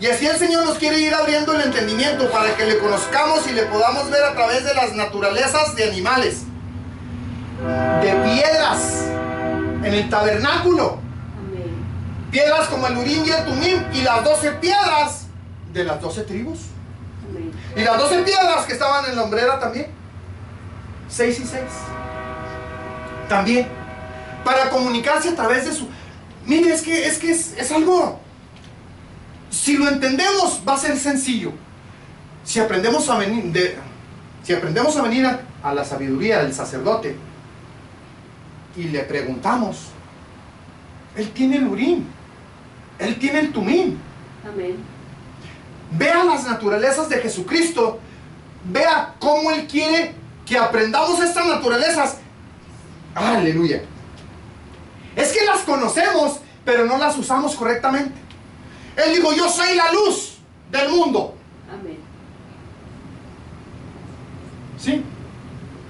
Y así el Señor nos quiere ir abriendo el entendimiento para que le conozcamos y le podamos ver a través de las naturalezas de animales, de piedras, en el tabernáculo. Amén. Piedras como el Urim y el Tumim y las doce piedras de las doce tribus. Amén. Y las doce piedras que estaban en la hombrera también. Seis y seis. También. Para comunicarse a través de su... Mire, es que es, que es, es algo... Si lo entendemos, va a ser sencillo. Si aprendemos a venir, de, si aprendemos a, venir a, a la sabiduría del sacerdote y le preguntamos, él tiene el urim, él tiene el tumim, Amén. vea las naturalezas de Jesucristo, vea cómo Él quiere que aprendamos estas naturalezas. Aleluya. Es que las conocemos, pero no las usamos correctamente. Él dijo, yo soy la luz del mundo. Amén. ¿Sí?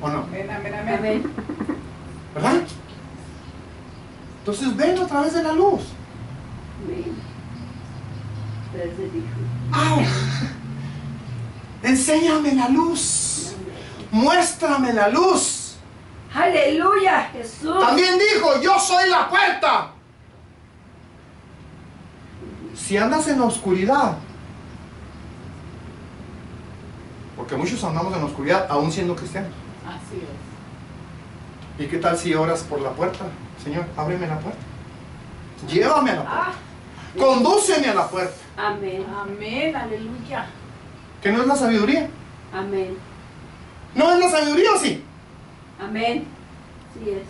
¿O no? Amén, amén, amén. Amén. ¿Verdad? Entonces ven a través de la luz. Amén. Ah, enséñame la luz. Muéstrame la luz. Aleluya, Jesús. También dijo, yo soy la puerta. Si andas en la oscuridad, porque muchos andamos en la oscuridad aún siendo cristianos. Así es. ¿Y qué tal si oras por la puerta? Señor, ábreme la puerta. Llévame a la puerta. Ah, Condúceme a la puerta. Amén. amén, aleluya. ¿Que no es la sabiduría? Amén. ¿No es la sabiduría o sí? Amén. Sí es.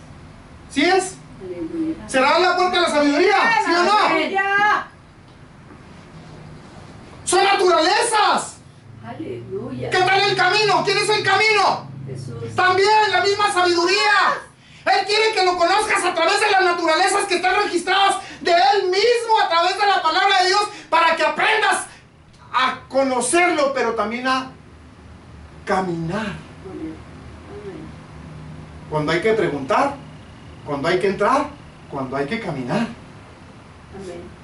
¿Sí es? Aleluya. ¿Será la puerta de la sabiduría? ¿Sí o no? Aleluya. Son naturalezas. Aleluya. ¿Qué tal el camino? ¿Quién es el camino? Jesús. También la misma sabiduría. Él quiere que lo conozcas a través de las naturalezas que están registradas de Él mismo, a través de la palabra de Dios, para que aprendas a conocerlo, pero también a caminar. Cuando hay que preguntar, cuando hay que entrar, cuando hay que caminar, Amén.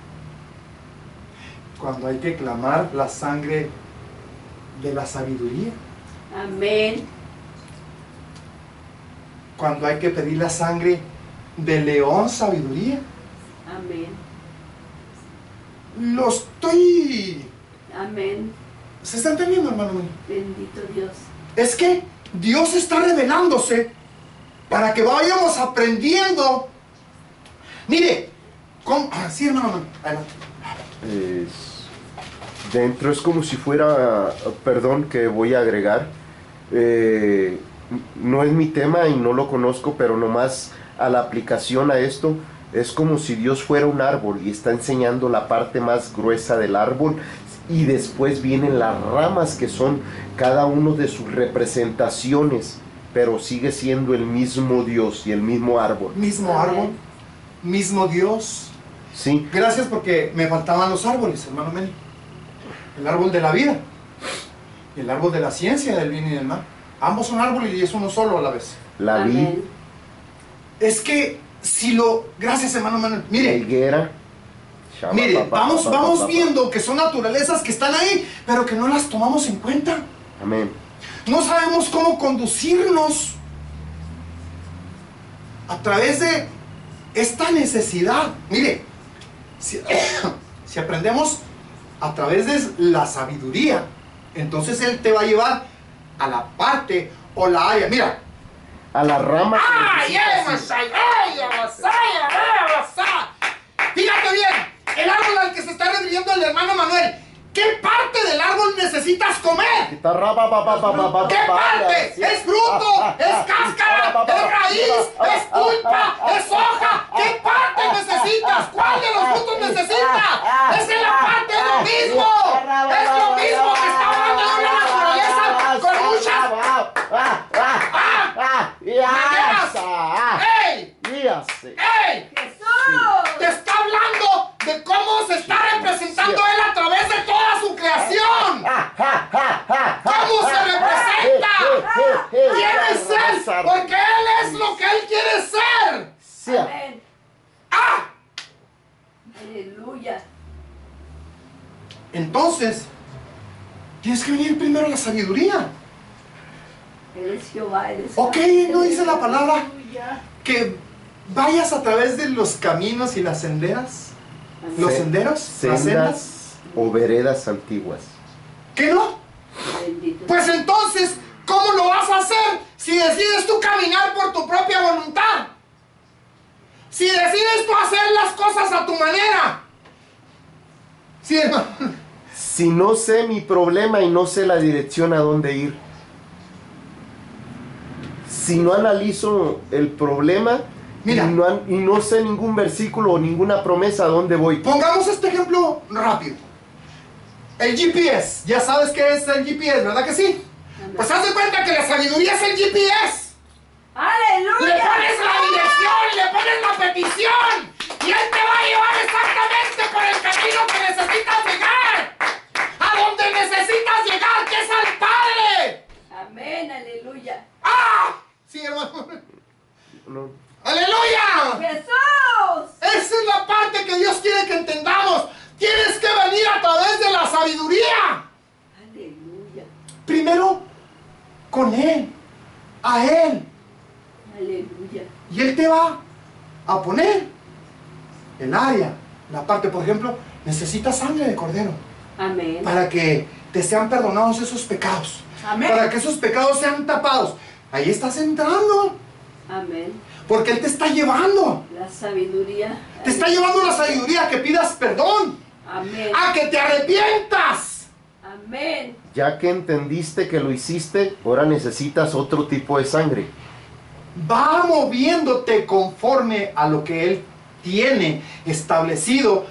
Cuando hay que clamar la sangre de la sabiduría, Amén. cuando hay que pedir la sangre de león sabiduría. Amén. Lo estoy... Amén. ¿Se está entendiendo, hermano mío? Bendito Dios. Es que Dios está revelándose para que vayamos aprendiendo. Mire, ¿cómo? Ah, sí, hermano, hermano, adelante. Es- dentro es como si fuera, perdón que voy a agregar, eh, no es mi tema y no lo conozco, pero nomás a la aplicación a esto es como si Dios fuera un árbol y está enseñando la parte más gruesa del árbol y después vienen las ramas que son cada uno de sus representaciones, pero sigue siendo el mismo Dios y el mismo árbol. Mismo árbol, mismo Dios. Sí, Gracias porque me faltaban los árboles, hermano Meli. El árbol de la vida y el árbol de la ciencia del bien y del mal. Ambos son árboles y es uno solo a la vez. la vid, Amén. Es que si lo... Gracias, hermano Manuel. la Mire, higuera. mire, vamos, vamos viendo que son naturalezas que están ahí, pero que no las tomamos en cuenta. Amén. No sabemos cómo conducirnos a través de esta necesidad. Mire, si, si aprendemos a través de la sabiduría, entonces Él te va a llevar a la parte o la área. Mira. A la rama. ¡Ay, eh. ¡Ay, Masai! Fíjate bien, el árbol al que se está refiriendo el hermano Manuel. ¿Qué parte del árbol necesitas comer? ¿Qué parte? ¿Es fruto? Ah, ah, ¿Es ah, cáscara? ah, ¿Es raíz? ah, ¿Es ah, pulpa? ah, ¿Es hoja? ¿Qué parte necesitas? ¿Cuál de los frutos necesitas? Es que la parte es lo mismo. Es lo mismo que está hablando de una naturaleza con muchas... ¡Ey! ¡Ey! Jesús. Te está hablando de cómo se está representando Él a través de toda su creación. ¿Cómo se representa? ¿Quién es Él? Porque Él es lo que Él quiere ser. Sí. Amén. ¡Ah! Aleluya. Entonces, tienes que venir primero a la sabiduría. Él es Jehová. Él es Ok, no dice la palabra que vayas a través de los caminos y las senderas. Los Se- senderos, las sendas. O veredas antiguas. ¿Qué no? Pues entonces, ¿cómo lo vas a hacer si decides tú caminar por tu propia voluntad? Si decides tú hacer las cosas a tu manera. Sí, hermano. Si no sé mi problema y no sé la dirección a dónde ir. Si no analizo el problema Mira. Y, no, y no sé ningún versículo o ninguna promesa a dónde voy. Pongamos este ejemplo rápido. El GPS. Ya sabes qué es el GPS, ¿verdad que sí? Pues haz de cuenta que la sabiduría es el GPS. Le Aleluya. pones la dirección, le pones la petición. Y Él te va a llevar exactamente por el camino que necesitas llegar. A donde necesitas llegar, que es al Padre. Amén. Aleluya. ¡Ah! Sí, hermano. No. ¡Aleluya! Jesús. Esa es la parte que Dios quiere que entendamos. Tienes que venir a través de la sabiduría. Aleluya. Primero con Él, a Él. Aleluya. Y Él te va a poner el área la parte, por ejemplo, necesitas sangre de cordero Amén. para que te sean perdonados esos pecados, Amén. para que esos pecados sean tapados. Ahí estás entrando, Amén. porque Él te está llevando, La sabiduría. te está llevando la sabiduría que pidas perdón, Amén. a que te arrepientas. Amén. Ya que entendiste que lo hiciste, ahora necesitas otro tipo de sangre. Va moviéndote conforme a lo que Él tiene establecido,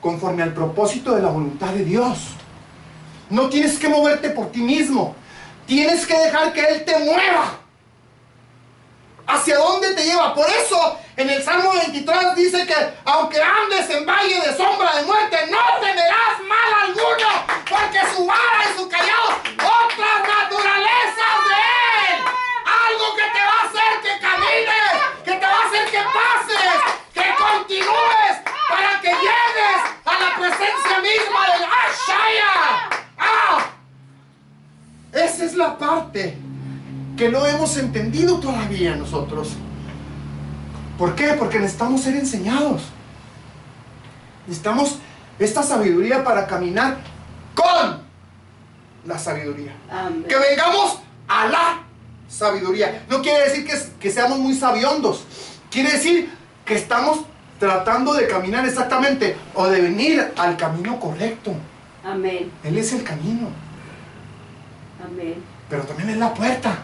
conforme al propósito de la voluntad de Dios. No tienes que moverte por ti mismo, tienes que dejar que Él te mueva. ¿Hacia dónde te lleva? Por eso en el Salmo 23 dice que aunque andes en valle de sombra de muerte, no temerás mal alguno, porque su vara y su callado, otras naturalezas de Él. Algo que te va a hacer que camines, que te va a hacer que pases, que continúes, para que llegues a la presencia misma del Ashaya. ¡Ah! Esa es la parte que no hemos entendido todavía nosotros. ¿Por qué? Porque necesitamos ser enseñados. Necesitamos esta sabiduría para caminar con la sabiduría. Amén. Que vengamos a la sabiduría. No quiere decir que, que seamos muy sabiondos. Quiere decir que estamos tratando de caminar exactamente o de venir al camino correcto. Amén. Él es el camino, Amén. pero también es la puerta.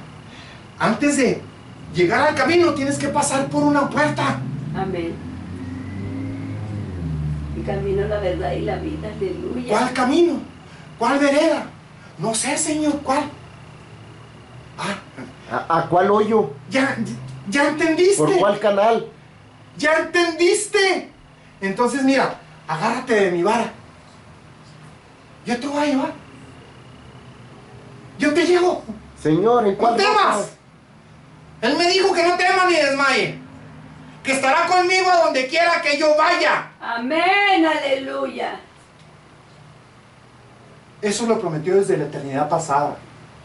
Antes de llegar al camino tienes que pasar por una puerta. Amén. Y camino la verdad y la vida. Aleluya. ¿Cuál camino? ¿Cuál vereda? No sé, Señor, ¿cuál? Ah, ¿A, a cuál hoyo? ya, ya entendiste. ¿Por cuál canal? ¿Ya entendiste? Entonces mira, agárrate de mi vara. Yo te voy a llevar. Yo te llevo. Señor, ¿en No cuál temas. Él me dijo que no temas ni desmaye. Que estará conmigo a donde quiera que yo vaya. Amén. Aleluya. Eso lo prometió desde la eternidad pasada.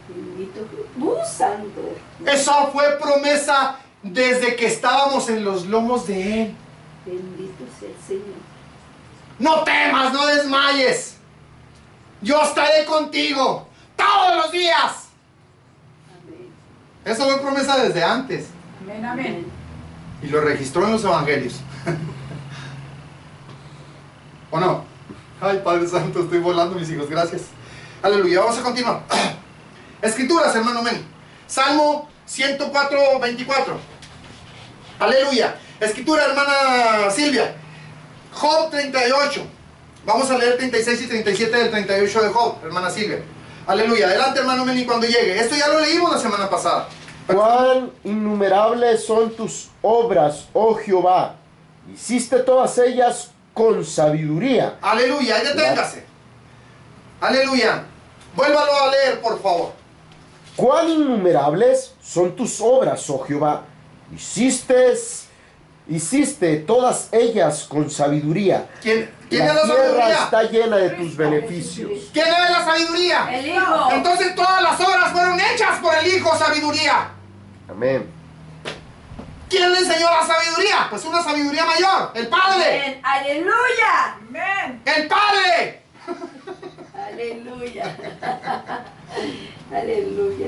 Bendito ¡Uh, santo! Esa fue promesa desde que estábamos en los lomos de Él. Bendito sea el Señor. No temas, no desmayes. Yo estaré contigo todos los días. Eso fue promesa desde antes. Amén, amén. Y lo registró en los evangelios. ¿O no? Ay, Padre Santo, estoy volando, mis hijos, gracias. Aleluya, vamos a continuar. Escrituras, hermano Meni. Salmo 104, 24. Aleluya. Escritura, hermana Silvia. Job 38. Vamos a leer 36 y 37 del 38 de Job, hermana Silvia. Aleluya. Adelante, hermano Meni, cuando llegue. Esto ya lo leímos la semana pasada. Cuán innumerables son tus obras, oh Jehová. Hiciste todas ellas con sabiduría. Aleluya, ahí deténgase. Aleluya. Vuélvalo a leer, por favor. Cuán innumerables son tus obras, oh Jehová. Hiciste, hiciste todas ellas con sabiduría. ¿Quién, quién La es la tierra sabiduría? está llena de tus beneficios. ¿Quién es la sabiduría? El Hijo. Entonces todas las obras fueron hechas por el Hijo sabiduría. Amén. ¿Quién le enseñó la sabiduría? Pues una sabiduría mayor, el Padre. Amén. Aleluya. Amén. El Padre. Aleluya. Aleluya.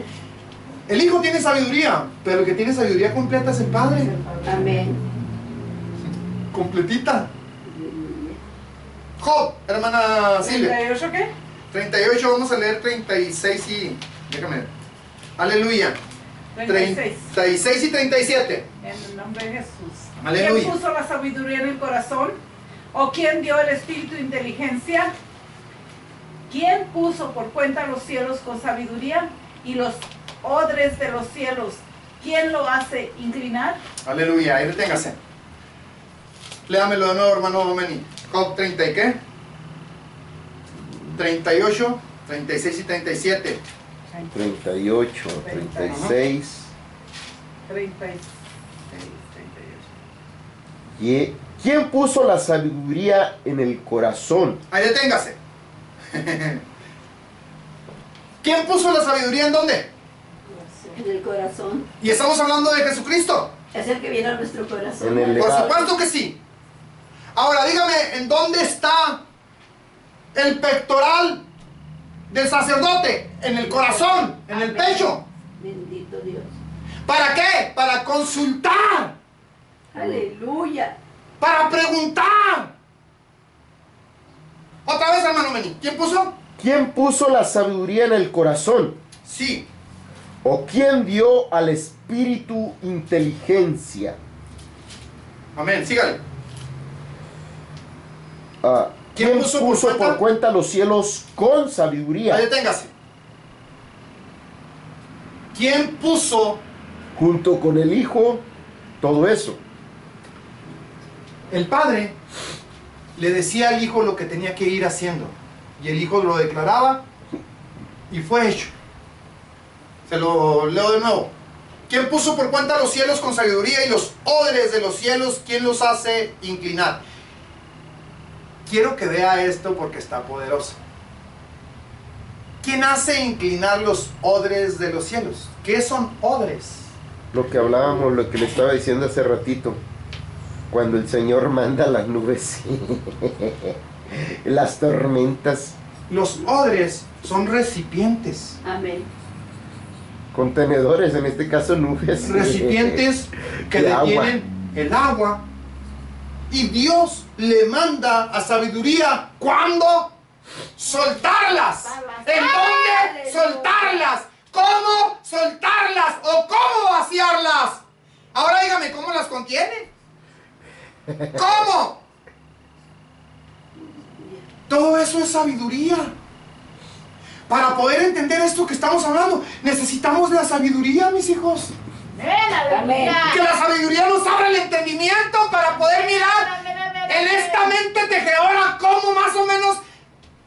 El Hijo tiene sabiduría, pero el que tiene sabiduría completa es el Padre. Amén. Completita. Job, hermana Silvia. ¿38 qué? 38, vamos a leer 36 y... Déjame ver. Aleluya. 36. 36 y 37. En el nombre de Jesús. Aleluya. ¿Quién puso la sabiduría en el corazón? ¿O quién dio el espíritu de inteligencia? ¿Quién puso por cuenta los cielos con sabiduría y los odres de los cielos? ¿Quién lo hace inclinar? Aleluya, ahí deténgase. Léamelo de nuevo, hermano Meni. Job 30 y qué? 38, 36 y 37. 38, 36. 36. ¿Y ¿Quién puso la sabiduría en el corazón? Ahí deténgase. ¿Quién puso la sabiduría en dónde? En el corazón. Y estamos hablando de Jesucristo. Es el que viene a nuestro corazón. En el Por supuesto que sí. Ahora dígame, ¿en dónde está el pectoral del sacerdote? En el corazón, en el pecho. Bendito Dios. ¿Para qué? Para consultar, Aleluya. para preguntar. Otra vez, hermano Meni. ¿Quién puso? ¿Quién puso la sabiduría en el corazón? Sí. ¿O quién dio al espíritu inteligencia? Amén. Sígale. Ah, ¿Quién ¿Quién, puso puso, por cuenta? por cuenta los cielos con sabiduría? Ahí deténgase. ¿Quién puso Junto con el Hijo, todo eso. El padre le decía al hijo lo que tenía que ir haciendo. Y el hijo lo declaraba y fue hecho. Se lo leo de nuevo. ¿Quién puso por cuenta los cielos con sabiduría y los odres de los cielos? ¿Quién los hace inclinar? Quiero que vea esto porque está poderoso. ¿Quién hace inclinar los odres de los cielos? ¿Qué son odres? Lo que hablábamos, lo que le estaba diciendo hace ratito. Cuando el Señor manda las nubes, las tormentas, Los odres son recipientes. Amén. contenedores, en este caso nubes. recipientes que detienen el agua. Y Dios le manda a sabiduría cuándo soltarlas. ¿En dónde soltarlas? ¿Cómo soltarlas o cómo vaciarlas? Ahora dígame, ¿cómo las contiene? ¿Cómo? Todo eso es sabiduría. Para poder entender esto que estamos hablando, necesitamos la sabiduría, mis hijos. Amén. Que la sabiduría nos abra el entendimiento para poder mirar en esta mente tejedora cómo más o menos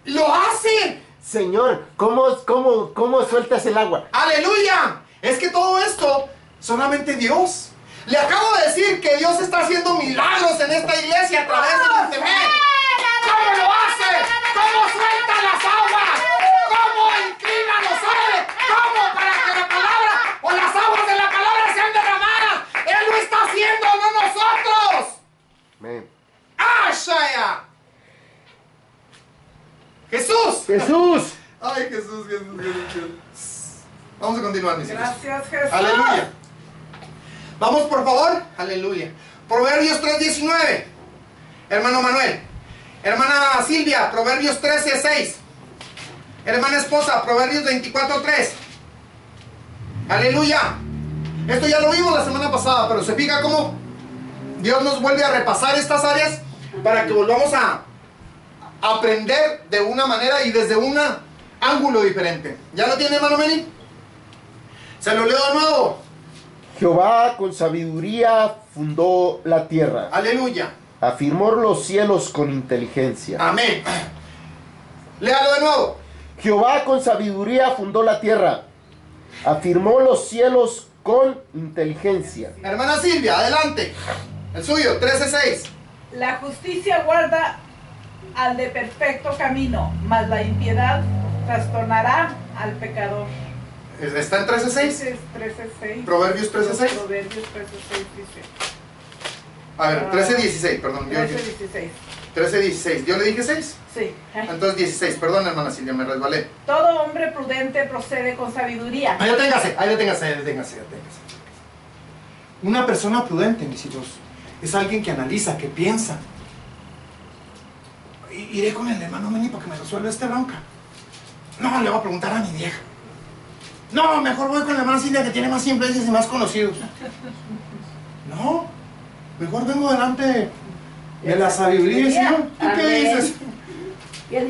lo hace. Señor, ¿cómo, cómo, ¿cómo sueltas el agua? Aleluya. Es que todo esto solamente Dios. Le acabo de decir que Dios está haciendo milagros en esta iglesia a través del internet. ¿Cómo lo hace? ¿Cómo suelta las aguas? ¿Cómo inclina los aires? ¿Cómo para que la palabra o las aguas de la palabra sean derramadas? Él lo está haciendo, no nosotros. Amén. ¡Ashaya! Jesús. Jesús. Ay, Jesús, Jesús, Jesús, Jesús. Vamos a continuar, mis hijos. Gracias, Jesús. Aleluya. Vamos, por favor. Aleluya. Proverbios 3.19. Hermano Manuel. Hermana Silvia, Proverbios 13.6. Hermana esposa, Proverbios 24.3. Aleluya. Esto ya lo vimos la semana pasada, pero se fija cómo Dios nos vuelve a repasar estas áreas para que volvamos a aprender de una manera y desde un ángulo diferente. ¿Ya lo tiene, hermano Meni? Se lo leo de nuevo. Jehová con sabiduría fundó la tierra. Aleluya. Afirmó los cielos con inteligencia. Amén. Léalo de nuevo. Jehová con sabiduría fundó la tierra. Afirmó los cielos con inteligencia. Hermana Silvia, adelante. El suyo, 13.6. La justicia guarda al de perfecto camino, mas la impiedad trastornará al pecador. ¿Está en 13.6? Ese es 13.6. Proverbios 13.6. Proverbios 13.6 dice. A ver, 13.16, perdón. yo- 13.16. 13.16. ¿Yo le dije 6? Sí. Entonces 16. Perdón, hermana Silvia, me resbalé. Todo hombre prudente procede con sabiduría. Ahí deténgase, ahí deténgase, ahí deténgase, deténgase. Una persona prudente, mis hijos, es alguien que analiza, que piensa. Iré con el hermano Meni para que me resuelva esta bronca. No, le voy a preguntar a mi vieja. No, mejor voy con la hermana Silvia que tiene más influencias y más conocidos. No, mejor vengo delante de la sabiduría, Señor. ¿Tú qué Amén. dices?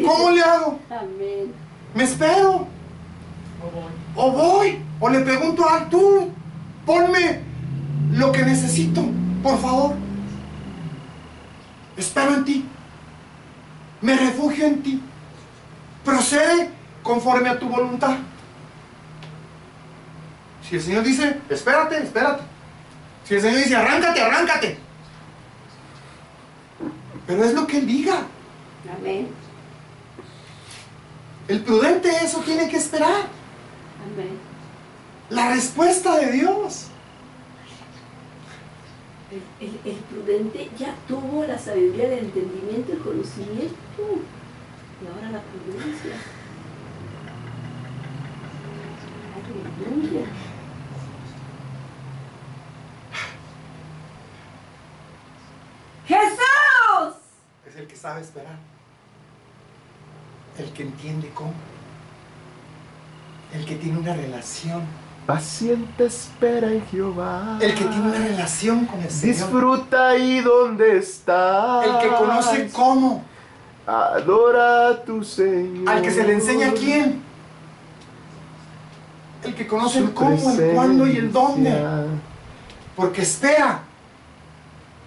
¿Cómo le hago? Amén. ¿Me espero? O voy, o le pregunto a tú, ponme lo que necesito, por favor. Espero en ti. Me refugio en ti. Procede conforme a tu voluntad. Si el Señor dice, espérate, espérate. Si el Señor dice, arráncate, arráncate. Pero es lo que Él diga. Amén. El prudente eso tiene que esperar. Amén. La respuesta de Dios. El, prudente ya tuvo la sabiduría, el entendimiento, el conocimiento. Y ahora la prudencia. Aleluya. Jesús. Es el que sabe esperar. El que entiende cómo. El que tiene una relación. Paciente espera en Jehová. El que tiene una relación con el Señor. Disfruta ahí donde estás. El que conoce cómo. Adora a tu Señor. Al que se le enseña quién. El que conoce el cómo, el cuándo y el dónde. Porque espera.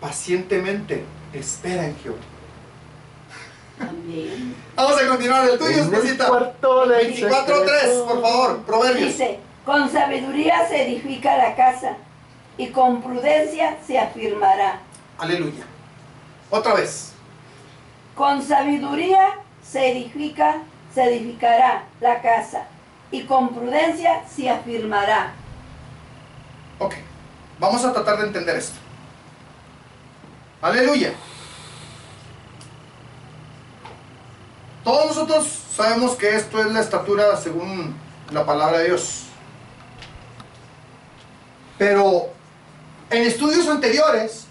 Pacientemente espera en Jehová. Amén. Vamos a continuar. El tuyo, esposita. cuarto del 24.3, secreto. por favor. Proverbios. Dice, con sabiduría se edifica la casa y con prudencia se afirmará. Aleluya. Otra vez. Con sabiduría se edifica, se edificará la casa y con prudencia se afirmará. Ok. Vamos a tratar de entender esto. Aleluya. Todos nosotros sabemos que esto es la estatura según la palabra de Dios. Pero en estudios anteriores,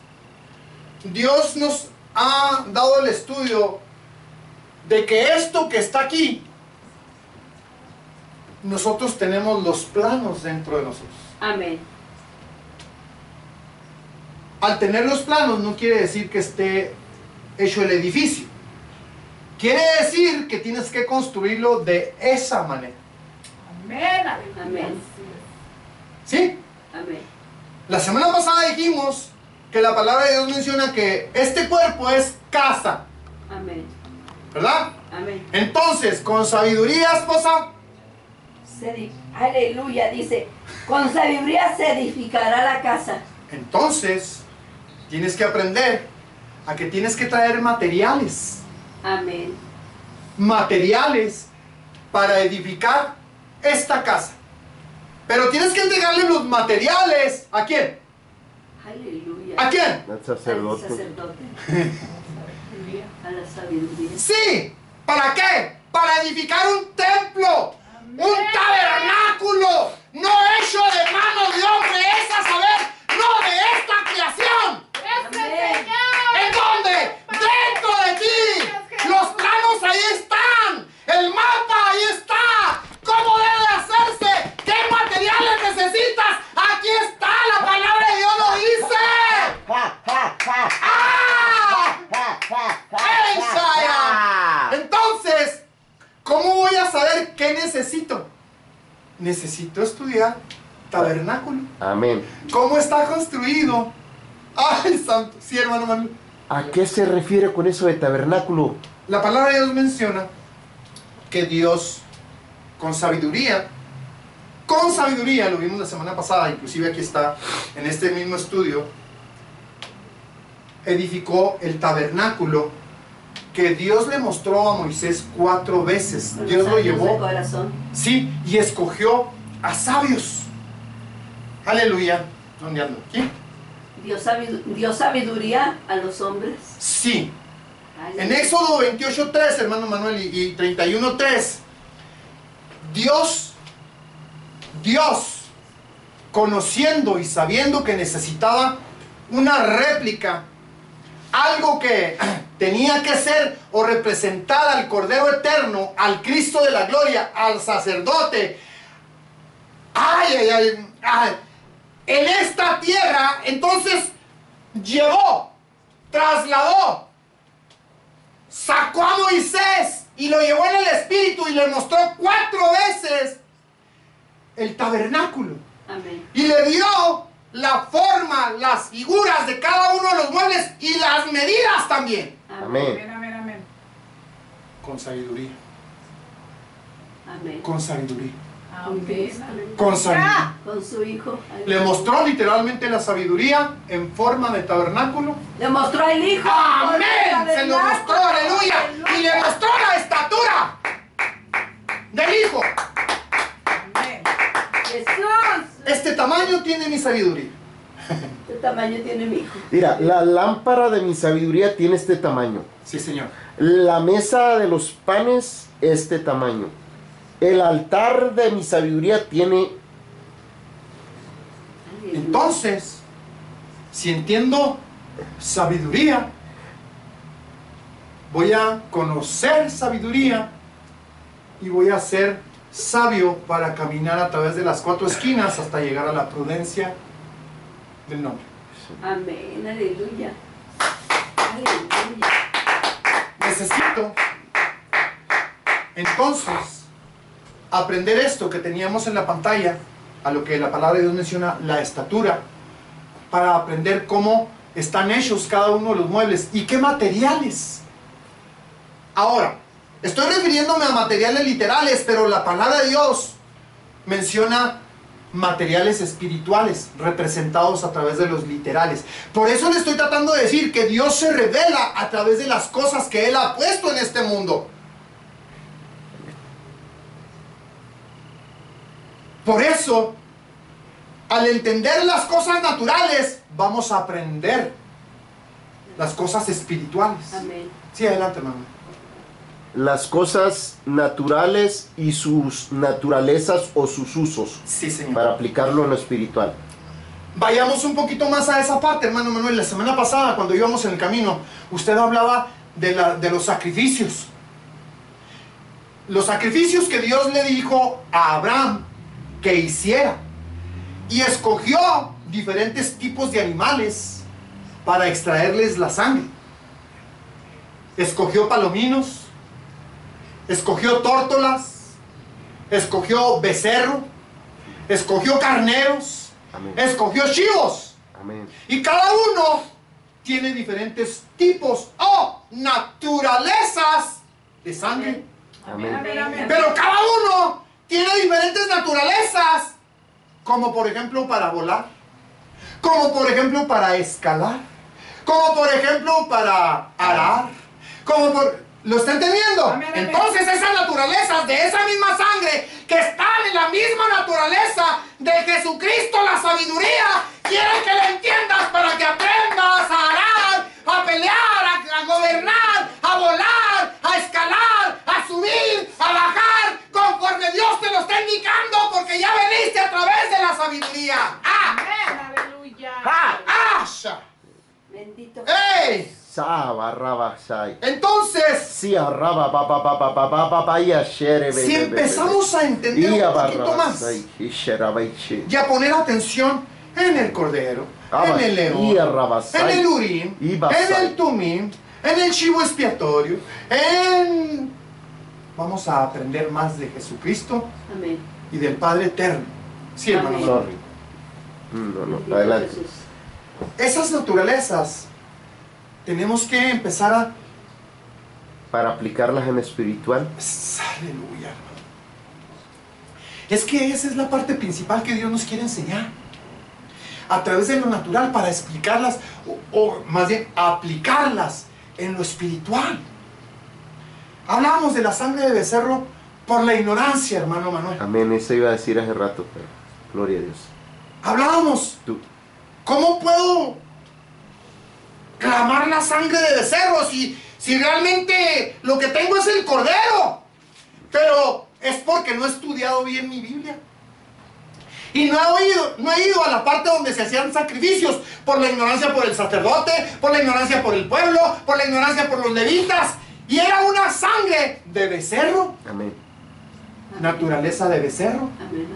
Dios nos ha dado el estudio de que esto que está aquí, nosotros tenemos los planos dentro de nosotros. Amén. Al tener los planos no quiere decir que esté hecho el edificio. Quiere decir que tienes que construirlo de esa manera. Amén. Amén. ¿Sí? Amén. La semana pasada dijimos que la palabra de Dios menciona que este cuerpo es casa, Amén. ¿verdad? Amén. Entonces, con sabiduría, esposa, Se Aleluya, dice, con sabiduría se edificará la casa. entonces tienes que aprender a que tienes que traer materiales, Amén. materiales para edificar esta casa. Pero tienes que entregarle los materiales a quién? Aleluya. ¿A quién? Al Al sacerdote. sacerdote. A la sabiduría. Sí, ¿para qué? Para edificar un templo, un tabernáculo, no hecho de mano de hombre, es a saber, no de esta creación. Amén. ¿En dónde? Dentro de ti. Los planos ahí están. El mapa ahí está. ¿Cómo debe hacerse? ¿Qué materiales necesitas? Aquí está, la palabra de Dios lo dice. ¡Ah! ¡Ey, Shaya! Entonces, ¿cómo voy a saber qué necesito? Necesito estudiar tabernáculo. Amén. ¿Cómo está construido? ¡Ay, santo! Sí, hermano Manuel. ¿A qué se refiere con eso de tabernáculo? La palabra de Dios menciona que Dios, con sabiduría, con sabiduría, lo vimos la semana pasada, inclusive aquí está, en este mismo estudio, edificó el tabernáculo que Dios le mostró a Moisés cuatro veces. Dios lo llevó, corazón. sí, y escogió a sabios. Aleluya. ¿Dónde ando? ¿Aquí? Dio, sabidu- dio sabiduría a los hombres. Sí, En. Éxodo 28.3, hermano Manuel, y, y 31.3, Dios, Dios, conociendo y sabiendo que necesitaba una réplica, algo que tenía que ser o representar al Cordero Eterno, al Cristo de la Gloria, al sacerdote, ay, ay, ay, ay, en esta tierra, entonces llevó, trasladó, sacó a Moisés y lo llevó en el espíritu y le mostró cuatro veces el tabernáculo. Amén. Y le dio la forma, las figuras de cada uno de los muebles y las medidas también. Amén. Amén, amén, amén. Con sabiduría, Amén. con sabiduría, Amén, con sabiduría. Con su hijo. Le mostró literalmente la sabiduría en forma de tabernáculo. Le mostró al Hijo. ¡Amén! Se lo mostró, aleluya. Y le mostró la estatura del Hijo. Este tamaño tiene mi sabiduría. Este tamaño tiene mi hijo? Mira, la lámpara de mi sabiduría tiene este tamaño. Sí, Señor. La mesa de los panes, este tamaño. El altar de mi sabiduría tiene... Entonces, si entiendo sabiduría, voy a conocer sabiduría y voy a ser sabio para caminar a través de las cuatro esquinas hasta llegar a la prudencia del nombre. Amén, aleluya. Aleluya. Necesito entonces aprender esto que teníamos en la pantalla, a lo que la palabra de Dios menciona, la estatura, para aprender cómo están hechos cada uno de los muebles y qué materiales. Ahora, estoy refiriéndome a materiales literales, pero la palabra de Dios menciona materiales espirituales representados a través de los literales. Por eso le estoy tratando de decir que Dios se revela a través de las cosas que Él ha puesto en este mundo. Por eso, al entender las cosas naturales, vamos a aprender las cosas espirituales. Amén. Sí, adelante, hermano. Las cosas naturales y sus naturalezas o sus usos Sí, señor. para aplicarlo en lo espiritual. Vayamos un poquito más a esa parte, hermano Manuel. La semana pasada, cuando íbamos en el camino, usted hablaba de, la- de los sacrificios. Los sacrificios que Dios le dijo a Abraham que hiciera. Y escogió diferentes tipos de animales para extraerles la sangre. Escogió palominos, escogió tórtolas, escogió becerro, escogió carneros, Amén. escogió chivos. Amén. Y cada uno tiene diferentes tipos o naturalezas de sangre. Amén. Amén, amén. Pero cada uno tiene diferentes naturalezas. Como por ejemplo para volar. Como por ejemplo para escalar. Como por ejemplo para arar. Como por... ¿Lo está entendiendo? Amén, amén. Entonces esas naturalezas de esa misma sangre que están en la misma naturaleza de Jesucristo, la sabiduría, quiere que la entiendas para que aprendas a arar, a pelear, a, a gobernar, a volar, a escalar, a subir, a bajar, conforme Dios te lo está indicando, porque ya veniste a través de la sabiduría. ¡Ah! Amén, aleluya. ¡Ah! ¡Asha! Bendito. ¡Ey! Entonces, si empezamos a entender un poquito más y a poner atención en el cordero, en el león, en el urim, en el tumín, en el chivo expiatorio, en... Vamos a aprender más de Jesucristo y del Padre Eterno. Sí, adelante. Esas naturalezas tenemos que empezar a... Para aplicarlas en espiritual. Aleluya, hermano. Es que esa es la parte principal que Dios nos quiere enseñar. A través de lo natural para explicarlas, o, o más bien aplicarlas en lo espiritual. Hablábamos de la sangre de becerro por la ignorancia, hermano Manuel. Amén. Eso iba a decir hace rato, pero gloria a Dios. Hablábamos, Tú. ¿cómo puedo clamar la sangre de becerro si, si realmente lo que tengo es el cordero? Pero es porque no he estudiado bien mi Biblia. Y no he, oído, no he ido a la parte donde se hacían sacrificios por la ignorancia por el sacerdote, por la ignorancia por el pueblo, por la ignorancia por los levitas. Y era una sangre de becerro, Amén. naturaleza de becerro. Amén.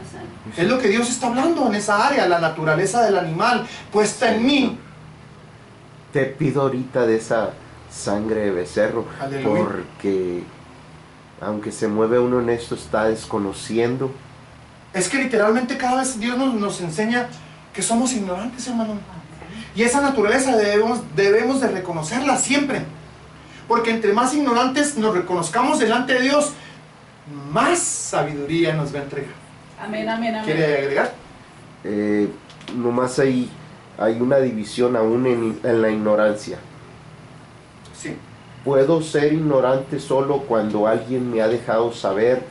Es lo que Dios está hablando en esa área, la naturaleza del animal puesta en mí. Te pido ahorita de esa sangre de becerro, Aleluya. porque aunque se mueve uno en esto, está desconociendo. Es que literalmente cada vez Dios nos, nos enseña que somos ignorantes, hermano. Y esa naturaleza debemos, debemos de reconocerla siempre. Porque entre más ignorantes nos reconozcamos delante de Dios, más sabiduría nos va a entregar. Amén, amén, amén. ¿Quiere agregar? Eh, nomás hay, hay una división aún en, en la ignorancia. Sí. Puedo ser ignorante solo cuando alguien me ha dejado saber.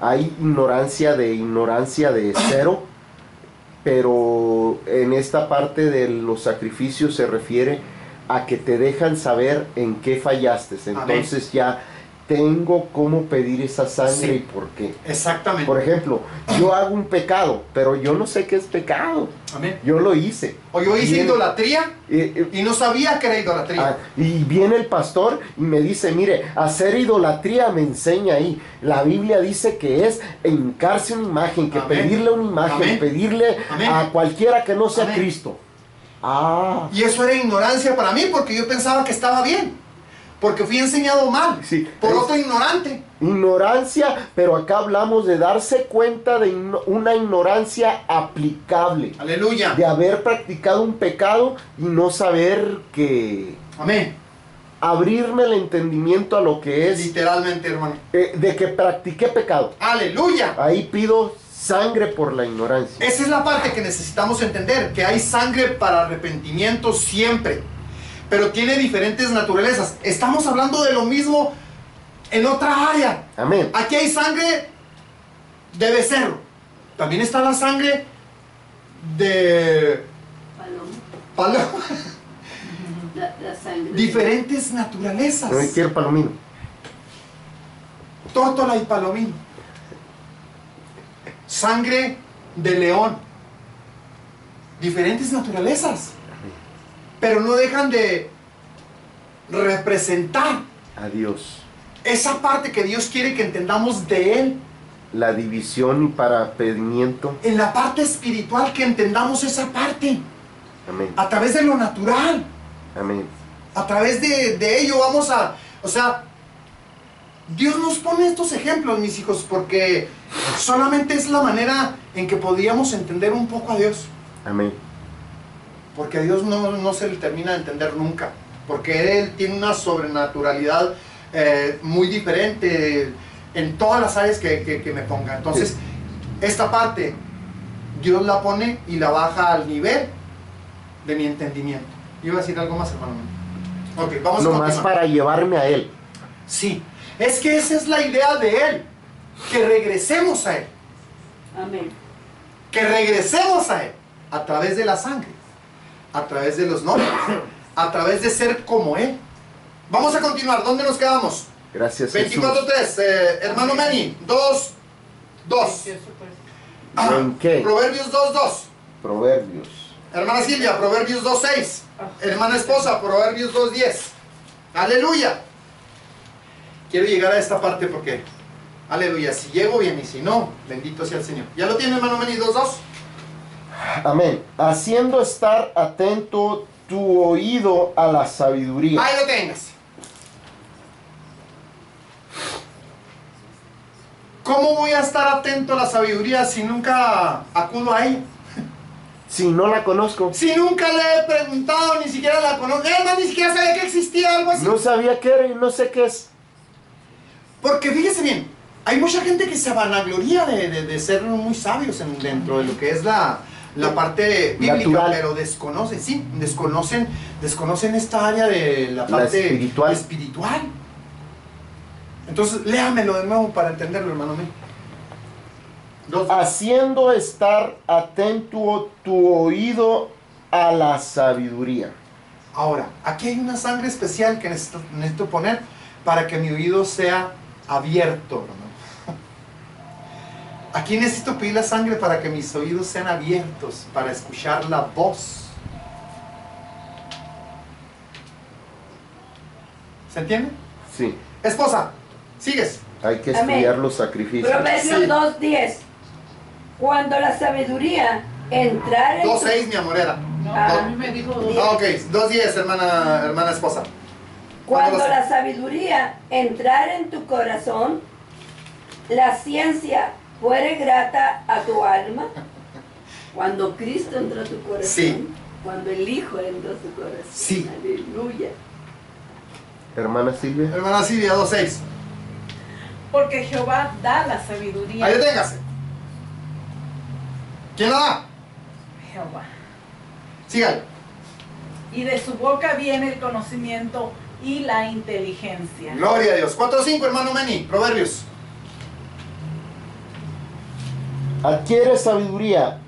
Hay ignorancia de ignorancia de cero. pero en esta parte de los sacrificios se refiere a que te dejan saber en qué fallaste. Entonces ya tengo cómo pedir esa sangre Sí. y por qué. Exactamente. Por ejemplo, yo hago un pecado, pero yo no sé qué es pecado. Amén. Yo lo hice. O yo hice idolatría Eh, eh, y no sabía que era idolatría. Ah, y viene el pastor y me dice, mire, hacer idolatría me enseña ahí. La Biblia dice que es hincarse una imagen, que Amén. pedirle una imagen, Amén. pedirle a cualquiera que no sea. Cristo. Ah, Y eso era ignorancia para mí porque yo pensaba que estaba bien. Porque fui enseñado mal Sí, por es- otro ignorante. ignorancia, pero acá hablamos de darse cuenta de una ignorancia aplicable. Aleluya. De haber practicado un pecado y no saber que Amén. abrirme el entendimiento a lo que es, Literalmente, hermano. eh, de que practiqué pecado. Aleluya. Ahí pido sangre por la ignorancia. Esa es la parte que necesitamos entender, que hay sangre para arrepentimiento siempre, pero tiene diferentes naturalezas. Estamos hablando de lo mismo en otra área. Amén. Aquí hay sangre de becerro. También está la sangre de Paloma. paloma. La, la sangre. Diferentes naturalezas. No quiero palomino. Tórtola y palomino. Sangre de león. Diferentes naturalezas. Pero no dejan de representar Adiós. esa parte que Dios quiere que entendamos de Él. La división y parapedimiento. En la parte espiritual que entendamos esa parte. Amén. A través de lo natural. Amén. A través de, de ello vamos a... O sea, Dios nos pone estos ejemplos, mis hijos, porque solamente es la manera en que podríamos entender un poco a Dios. Amén. Porque a Dios no, no se le termina de entender nunca. Porque Él tiene una sobrenaturalidad eh, muy diferente en todas las áreas que, que- que me ponga. Entonces, esta parte, Dios la pone y la baja al nivel de mi entendimiento. Iba a decir algo más, hermano. Ok, vamos a Nomás continuar. para llevarme a Él. Sí, es que esa es la idea de Él. Que regresemos a Él. Amén. que regresemos a Él a través de la sangre, a través de los nombres, a través de ser como Él. Vamos a continuar, ¿dónde nos quedamos? Gracias Jesús. 24.3, eh, hermano Manny, 2, 2. Ah, ¿En qué? Proverbios 2.2. Proverbios. Hermana Silvia, Proverbios 2.6. Hermana esposa, Proverbios 2.10. Aleluya. Quiero llegar a esta parte porque, aleluya, si llego bien y si no, bendito sea el Señor. ¿Ya lo tiene hermano Manny 2.2? Amén. Haciendo estar atento tu oído a la sabiduría. Ahí lo tengas. ¿Cómo voy a estar atento a la sabiduría si nunca acudo a ella? Si no la conozco. Si nunca le he preguntado, ni siquiera la conozco. Ni siquiera sabía que existía algo así. No sabía qué era y no sé qué es. Porque fíjese bien, hay mucha gente que se vanagloria de, de- de ser muy sabios en- dentro de lo que es la, la parte bíblica, Natural. pero desconocen, sí, desconocen, desconocen esta área de la parte espiritual. espiritual. Entonces, léamelo de nuevo para entenderlo, hermano mío. Dos. Haciendo estar atento tu oído a la sabiduría. Ahora, aquí hay una sangre especial que necesito, necesito poner para que mi oído sea abierto, hermano. Aquí necesito pedir la sangre para que mis oídos sean abiertos, para escuchar la voz. ¿Se entiende? Sí. Esposa, sigues. Hay que Amén. estudiar los sacrificios. Proverbios Sí. 2.10. Cuando la sabiduría entrar en tu- 2.6, mi amorera. No, Ah. a mí me dijo dos. Ah, ok, 2.10, hermana, hermana esposa. Cuando Cuando la- la sabiduría entrar en tu corazón, la ciencia fuere grata a tu alma. Cuando Cristo entró a tu corazón. Sí. Cuando el Hijo entró a tu corazón. Sí. Aleluya. Hermana Silvia. Hermana Silvia, 2.6. Porque Jehová da la sabiduría. Ahí deténgase. ¿Quién la da? Jehová. Sígale. Y de su boca viene el conocimiento y la inteligencia. Gloria a Dios. 4.5, hermano Meni, Proverbios. Adquiere sabiduría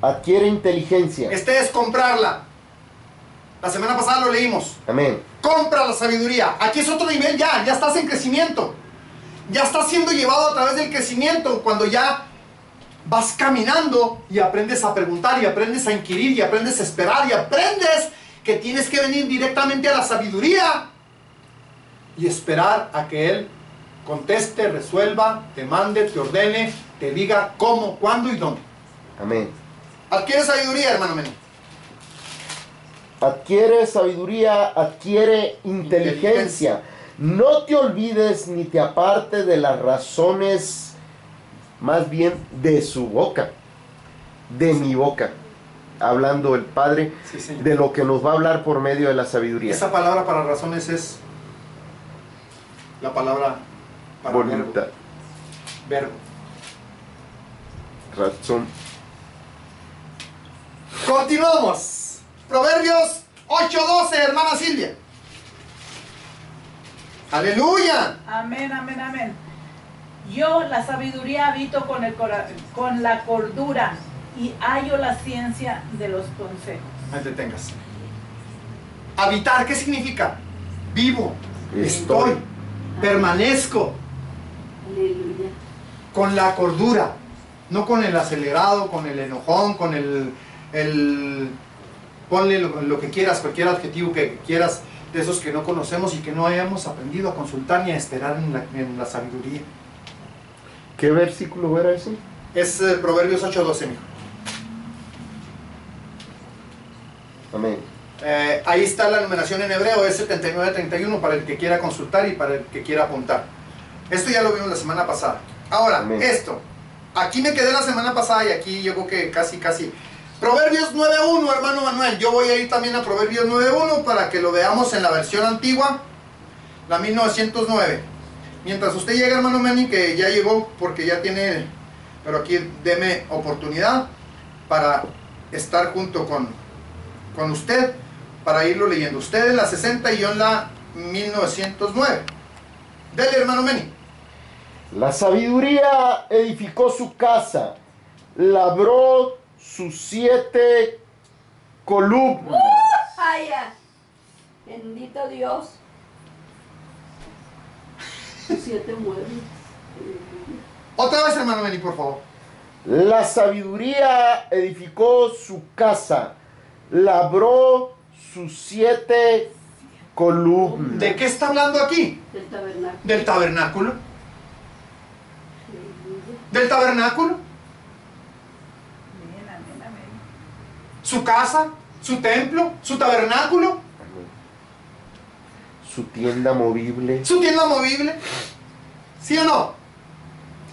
adquiere inteligencia. Este es comprarla. La semana pasada lo leímos. Amén. Compra la sabiduría. Aquí es otro nivel ya, ya estás en crecimiento. Ya estás siendo llevado a través del crecimiento cuando ya vas caminando y aprendes a preguntar y aprendes a inquirir y aprendes a esperar y aprendes que tienes que venir directamente a la sabiduría y esperar a que Él conteste, resuelva, te mande, te ordene, te diga cómo, cuándo y dónde. Amén. Adquiere sabiduría, hermano Meni. Adquiere sabiduría, adquiere inteligencia. No te olvides ni te apartes de las razones, más bien de su boca, de mi boca. Hablando el Padre Sí, de lo que nos va a hablar por medio de la sabiduría. Esa palabra para razones es la palabra para Voluntad, verbo. verbo. Razón. Continuamos. Proverbios 8:12, hermana Silvia. Aleluya. Amén, amén, amén. Yo la sabiduría habito con, el con la cordura y hallo la ciencia de los consejos. Ahí te tengas. Habitar, ¿qué significa? Vivo, Estoy. estoy, permanezco Aleluya. con la cordura, no con el acelerado, con el enojón, con el, el ponle lo, lo que quieras, cualquier adjetivo que quieras de esos que no conocemos y que no hayamos aprendido a consultar ni a esperar en la, en la sabiduría. ¿Qué versículo era ese? Es eh, Proverbios 8:12, mijo. Amén. Eh, ahí está la numeración en hebreo, es 7931 para el que quiera consultar y para el que quiera apuntar. Esto ya lo vimos la semana pasada. Ahora, Amén. esto. Aquí me quedé la semana pasada y aquí yo creo que casi, casi. Proverbios 9.1, hermano Manuel. Yo voy a ir también a Proverbios 9.1 para que lo veamos en la versión antigua, la 1909. Mientras usted llega, hermano Manny, que ya llegó porque ya tiene, pero aquí deme oportunidad para estar junto con, con usted, para irlo leyendo. Usted en la 60 y yo en la 1909. Dele, hermano Manny. La sabiduría edificó su casa, labró sus siete columnas. Vaya. Bendito Dios. Siete muebles. Otra vez, hermano Manny, por favor. La sabiduría edificó su casa, labró sus siete columnas. ¿De qué está hablando aquí? Del tabernáculo. Del tabernáculo. Del tabernáculo. Amén, amén, amén. Su casa, su templo, su tabernáculo, Su tienda movible. su tienda movible. ¿Sí o no?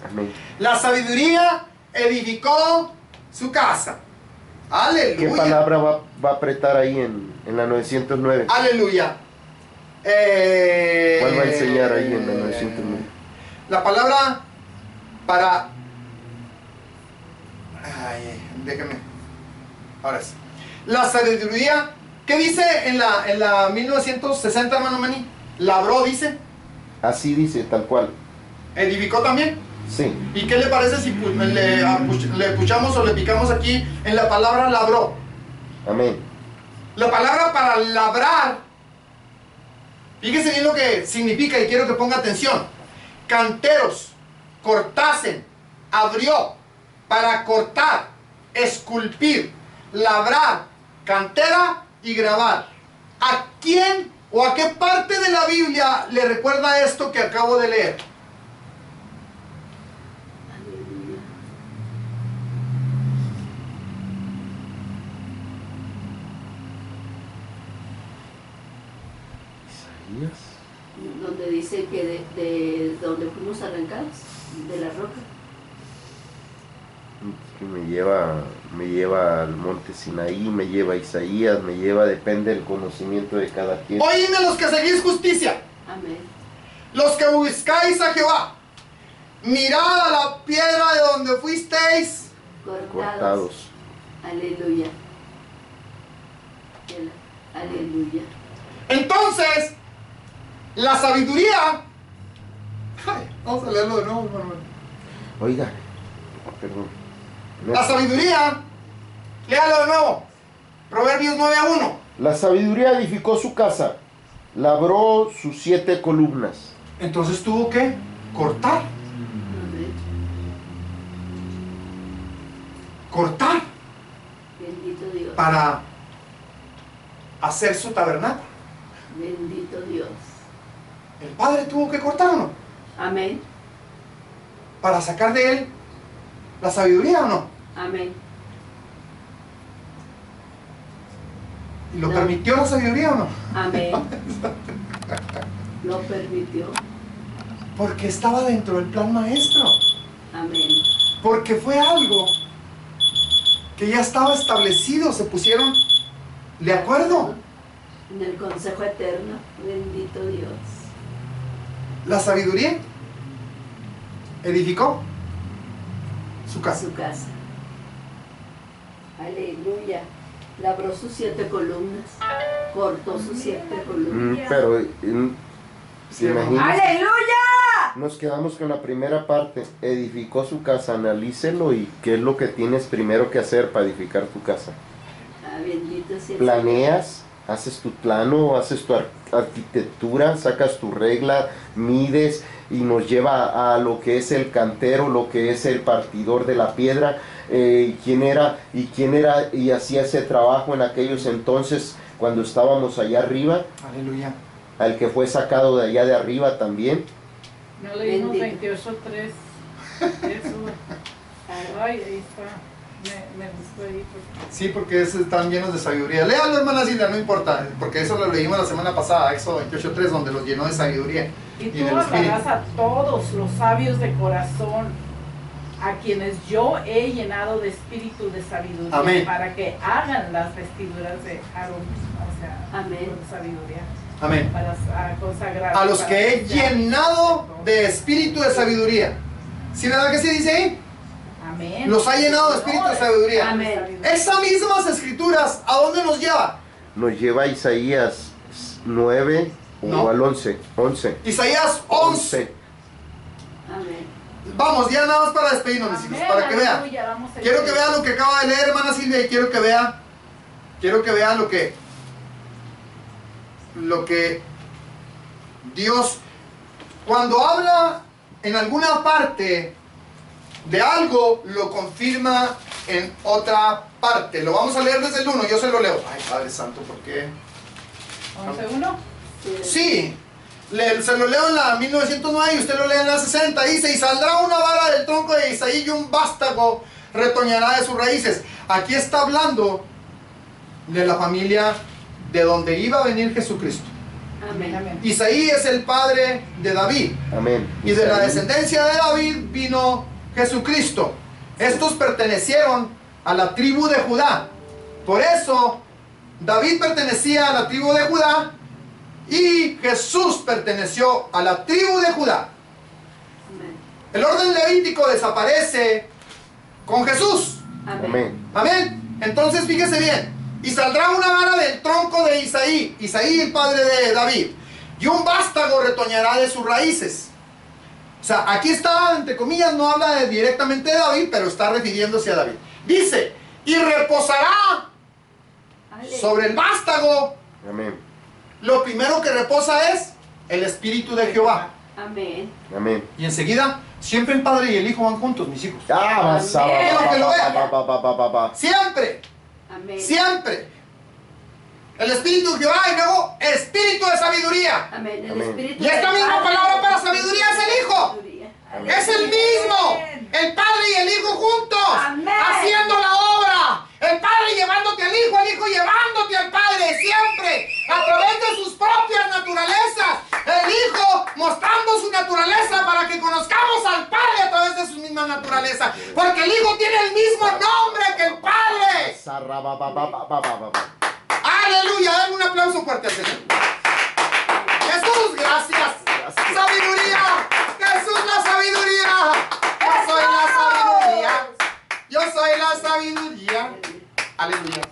Amén. La sabiduría edificó su casa. ¿Qué Aleluya. palabra va, va a apretar ahí en, en la 909? Aleluya. Eh, ¿Cuál va a enseñar ahí en la 909? La palabra para... Ay, déjame. Ahora sí. La sabiduría. ¿Qué dice en la, en la 1960, hermano Manny? Labró, dice. Así dice, tal cual. Edificó también. Sí. ¿Y qué le parece si le, apuch- le puchamos o le picamos aquí en la palabra labró? Amén. La palabra para labrar, fíjese bien lo que significa y quiero que ponga atención. Canteros, cortasen, abrió, para cortar, esculpir, labrar, cantera y grabar. ¿A quién o a qué parte de la Biblia le recuerda esto que acabo de leer? Aleluya. Isaías. Donde dice que de, de donde fuimos arrancados, de la roca. que me lleva, me lleva al monte Sinaí, me lleva a Isaías, me lleva, depende del conocimiento de cada quien. Oíme los que seguís justicia. Amén. Los que buscáis a Jehová, mirad a la piedra de donde fuisteis. Cortados. Cortados. Aleluya. El- Aleluya. Entonces, la sabiduría. Vamos a leerlo de nuevo, hermano. Oiga, perdón. No, La sabiduría Léalo de nuevo. Proverbios 9 a 1. La sabiduría edificó su casa, labró sus siete columnas. Entonces tuvo que cortar. Cortar Bendito Dios. para hacer su tabernáculo. Bendito Dios. El padre tuvo que cortar o no? Amén. Para sacar de él la sabiduría o no. Amén. ¿Y lo No. permitió la sabiduría o no? Amén. Lo permitió. Porque estaba dentro del plan maestro. Amén. Porque fue algo que ya estaba establecido. Se pusieron de acuerdo. En el consejo eterno. Bendito Dios. La sabiduría edificó su casa. Su casa. Aleluya. Labró sus siete columnas. Cortó sus siete Mm, columnas. pero mm, imagínense, ¡Aleluya! nos quedamos con la primera parte. Edificó su casa, analícelo y qué es lo que tienes primero que hacer para edificar tu casa. Ah, bendito sea Planeas, haces tu plano, haces tu ar- arquitectura, sacas tu regla, mides y nos lleva a lo que es el cantero, lo que es el partidor de la piedra, eh, y quién era y quién era y hacía ese trabajo en aquellos entonces cuando estábamos allá arriba, Aleluya. al que fue sacado de allá de arriba también. No leímos Bendito. 28.3. Eso. Ay, ahí está. Me, me gustó ahí. porque- Sí, porque es- están llenos de sabiduría. Léalo, hermana Silvia, no importa. Porque eso lo leímos la semana pasada, Éxodo 28.3, donde los llenó de sabiduría. Y Y tú hablarás a todos los sabios de corazón, a quienes yo he llenado de espíritu de sabiduría, Amén. para que hagan las vestiduras de Aarón, o sea, Amén. con sabiduría, Amén. para consagrar. A los que he llenado de espíritu de sabiduría. ¿Sí, verdad que sí dice ahí? Amén. Los ha llenado de espíritu de sabiduría. Amén. Esas mismas escrituras, ¿a dónde nos lleva? Nos lleva a Isaías 9 o No. al 11. 11. Isaías 11. Amén. Vamos, ya nada más para despedirnos, mis hijos, para que vean. Quiero que vean lo que acaba de leer hermana Silvia y quiero que vean quiero que vean lo que lo que Dios cuando habla en alguna parte de algo lo confirma en otra parte. Lo vamos a leer desde el 1, yo se lo leo. Ay, Padre Santo, ¿por qué? 11.1. Sí. Le- se lo leo en la 1909 y usted lo lee en la 60. Dice, y saldrá una vara del tronco de Isaí y un vástago retoñará de sus raíces. Aquí está hablando de la familia de donde iba a venir Jesucristo. Amén. Amén. Isaí es el padre de David. Amén. Y de la descendencia de David vino Jesucristo. Estos pertenecieron a la tribu de Judá. Por eso David pertenecía a la tribu de Judá y Jesús perteneció a la tribu de Judá. El orden levítico desaparece con Jesús. Amén. Amén. Amén. Entonces fíjese bien. Y saldrá una vara del tronco de Isaí, Isaí el padre de David, y un vástago retoñará de sus raíces. O sea, aquí está, entre comillas, no habla de- directamente de David, pero está refiriéndose a David. Dice, y reposará sobre el vástago. Amén. Lo primero que reposa es el Espíritu de Jehová. Amén. Amén. Y enseguida, siempre el Padre y el Hijo van juntos, mis hijos. Ah, Amén. Siempre. Amén. Siempre. El Espíritu de Jehová y luego Espíritu de sabiduría. Amén. El Amén. Espíritu Y esta misma Padre palabra para sabiduría es el Hijo. Es el mismo. El Padre y el Hijo juntos. Amén. Haciendo la obra. El Padre llevándote al Hijo, el Hijo llevándote al Padre. Siempre. A través de sus propias naturalezas. El Hijo mostrando su naturaleza para que conozcamos al Padre a través de su misma naturaleza. Porque el Hijo tiene el mismo nombre que el Padre. Aleluya. Dale un aplauso fuerte al Señor. Jesús, gracias. Sabiduría. Jesús, la sabiduría. Yo soy la sabiduría. Yo soy la sabiduría. Aleluya.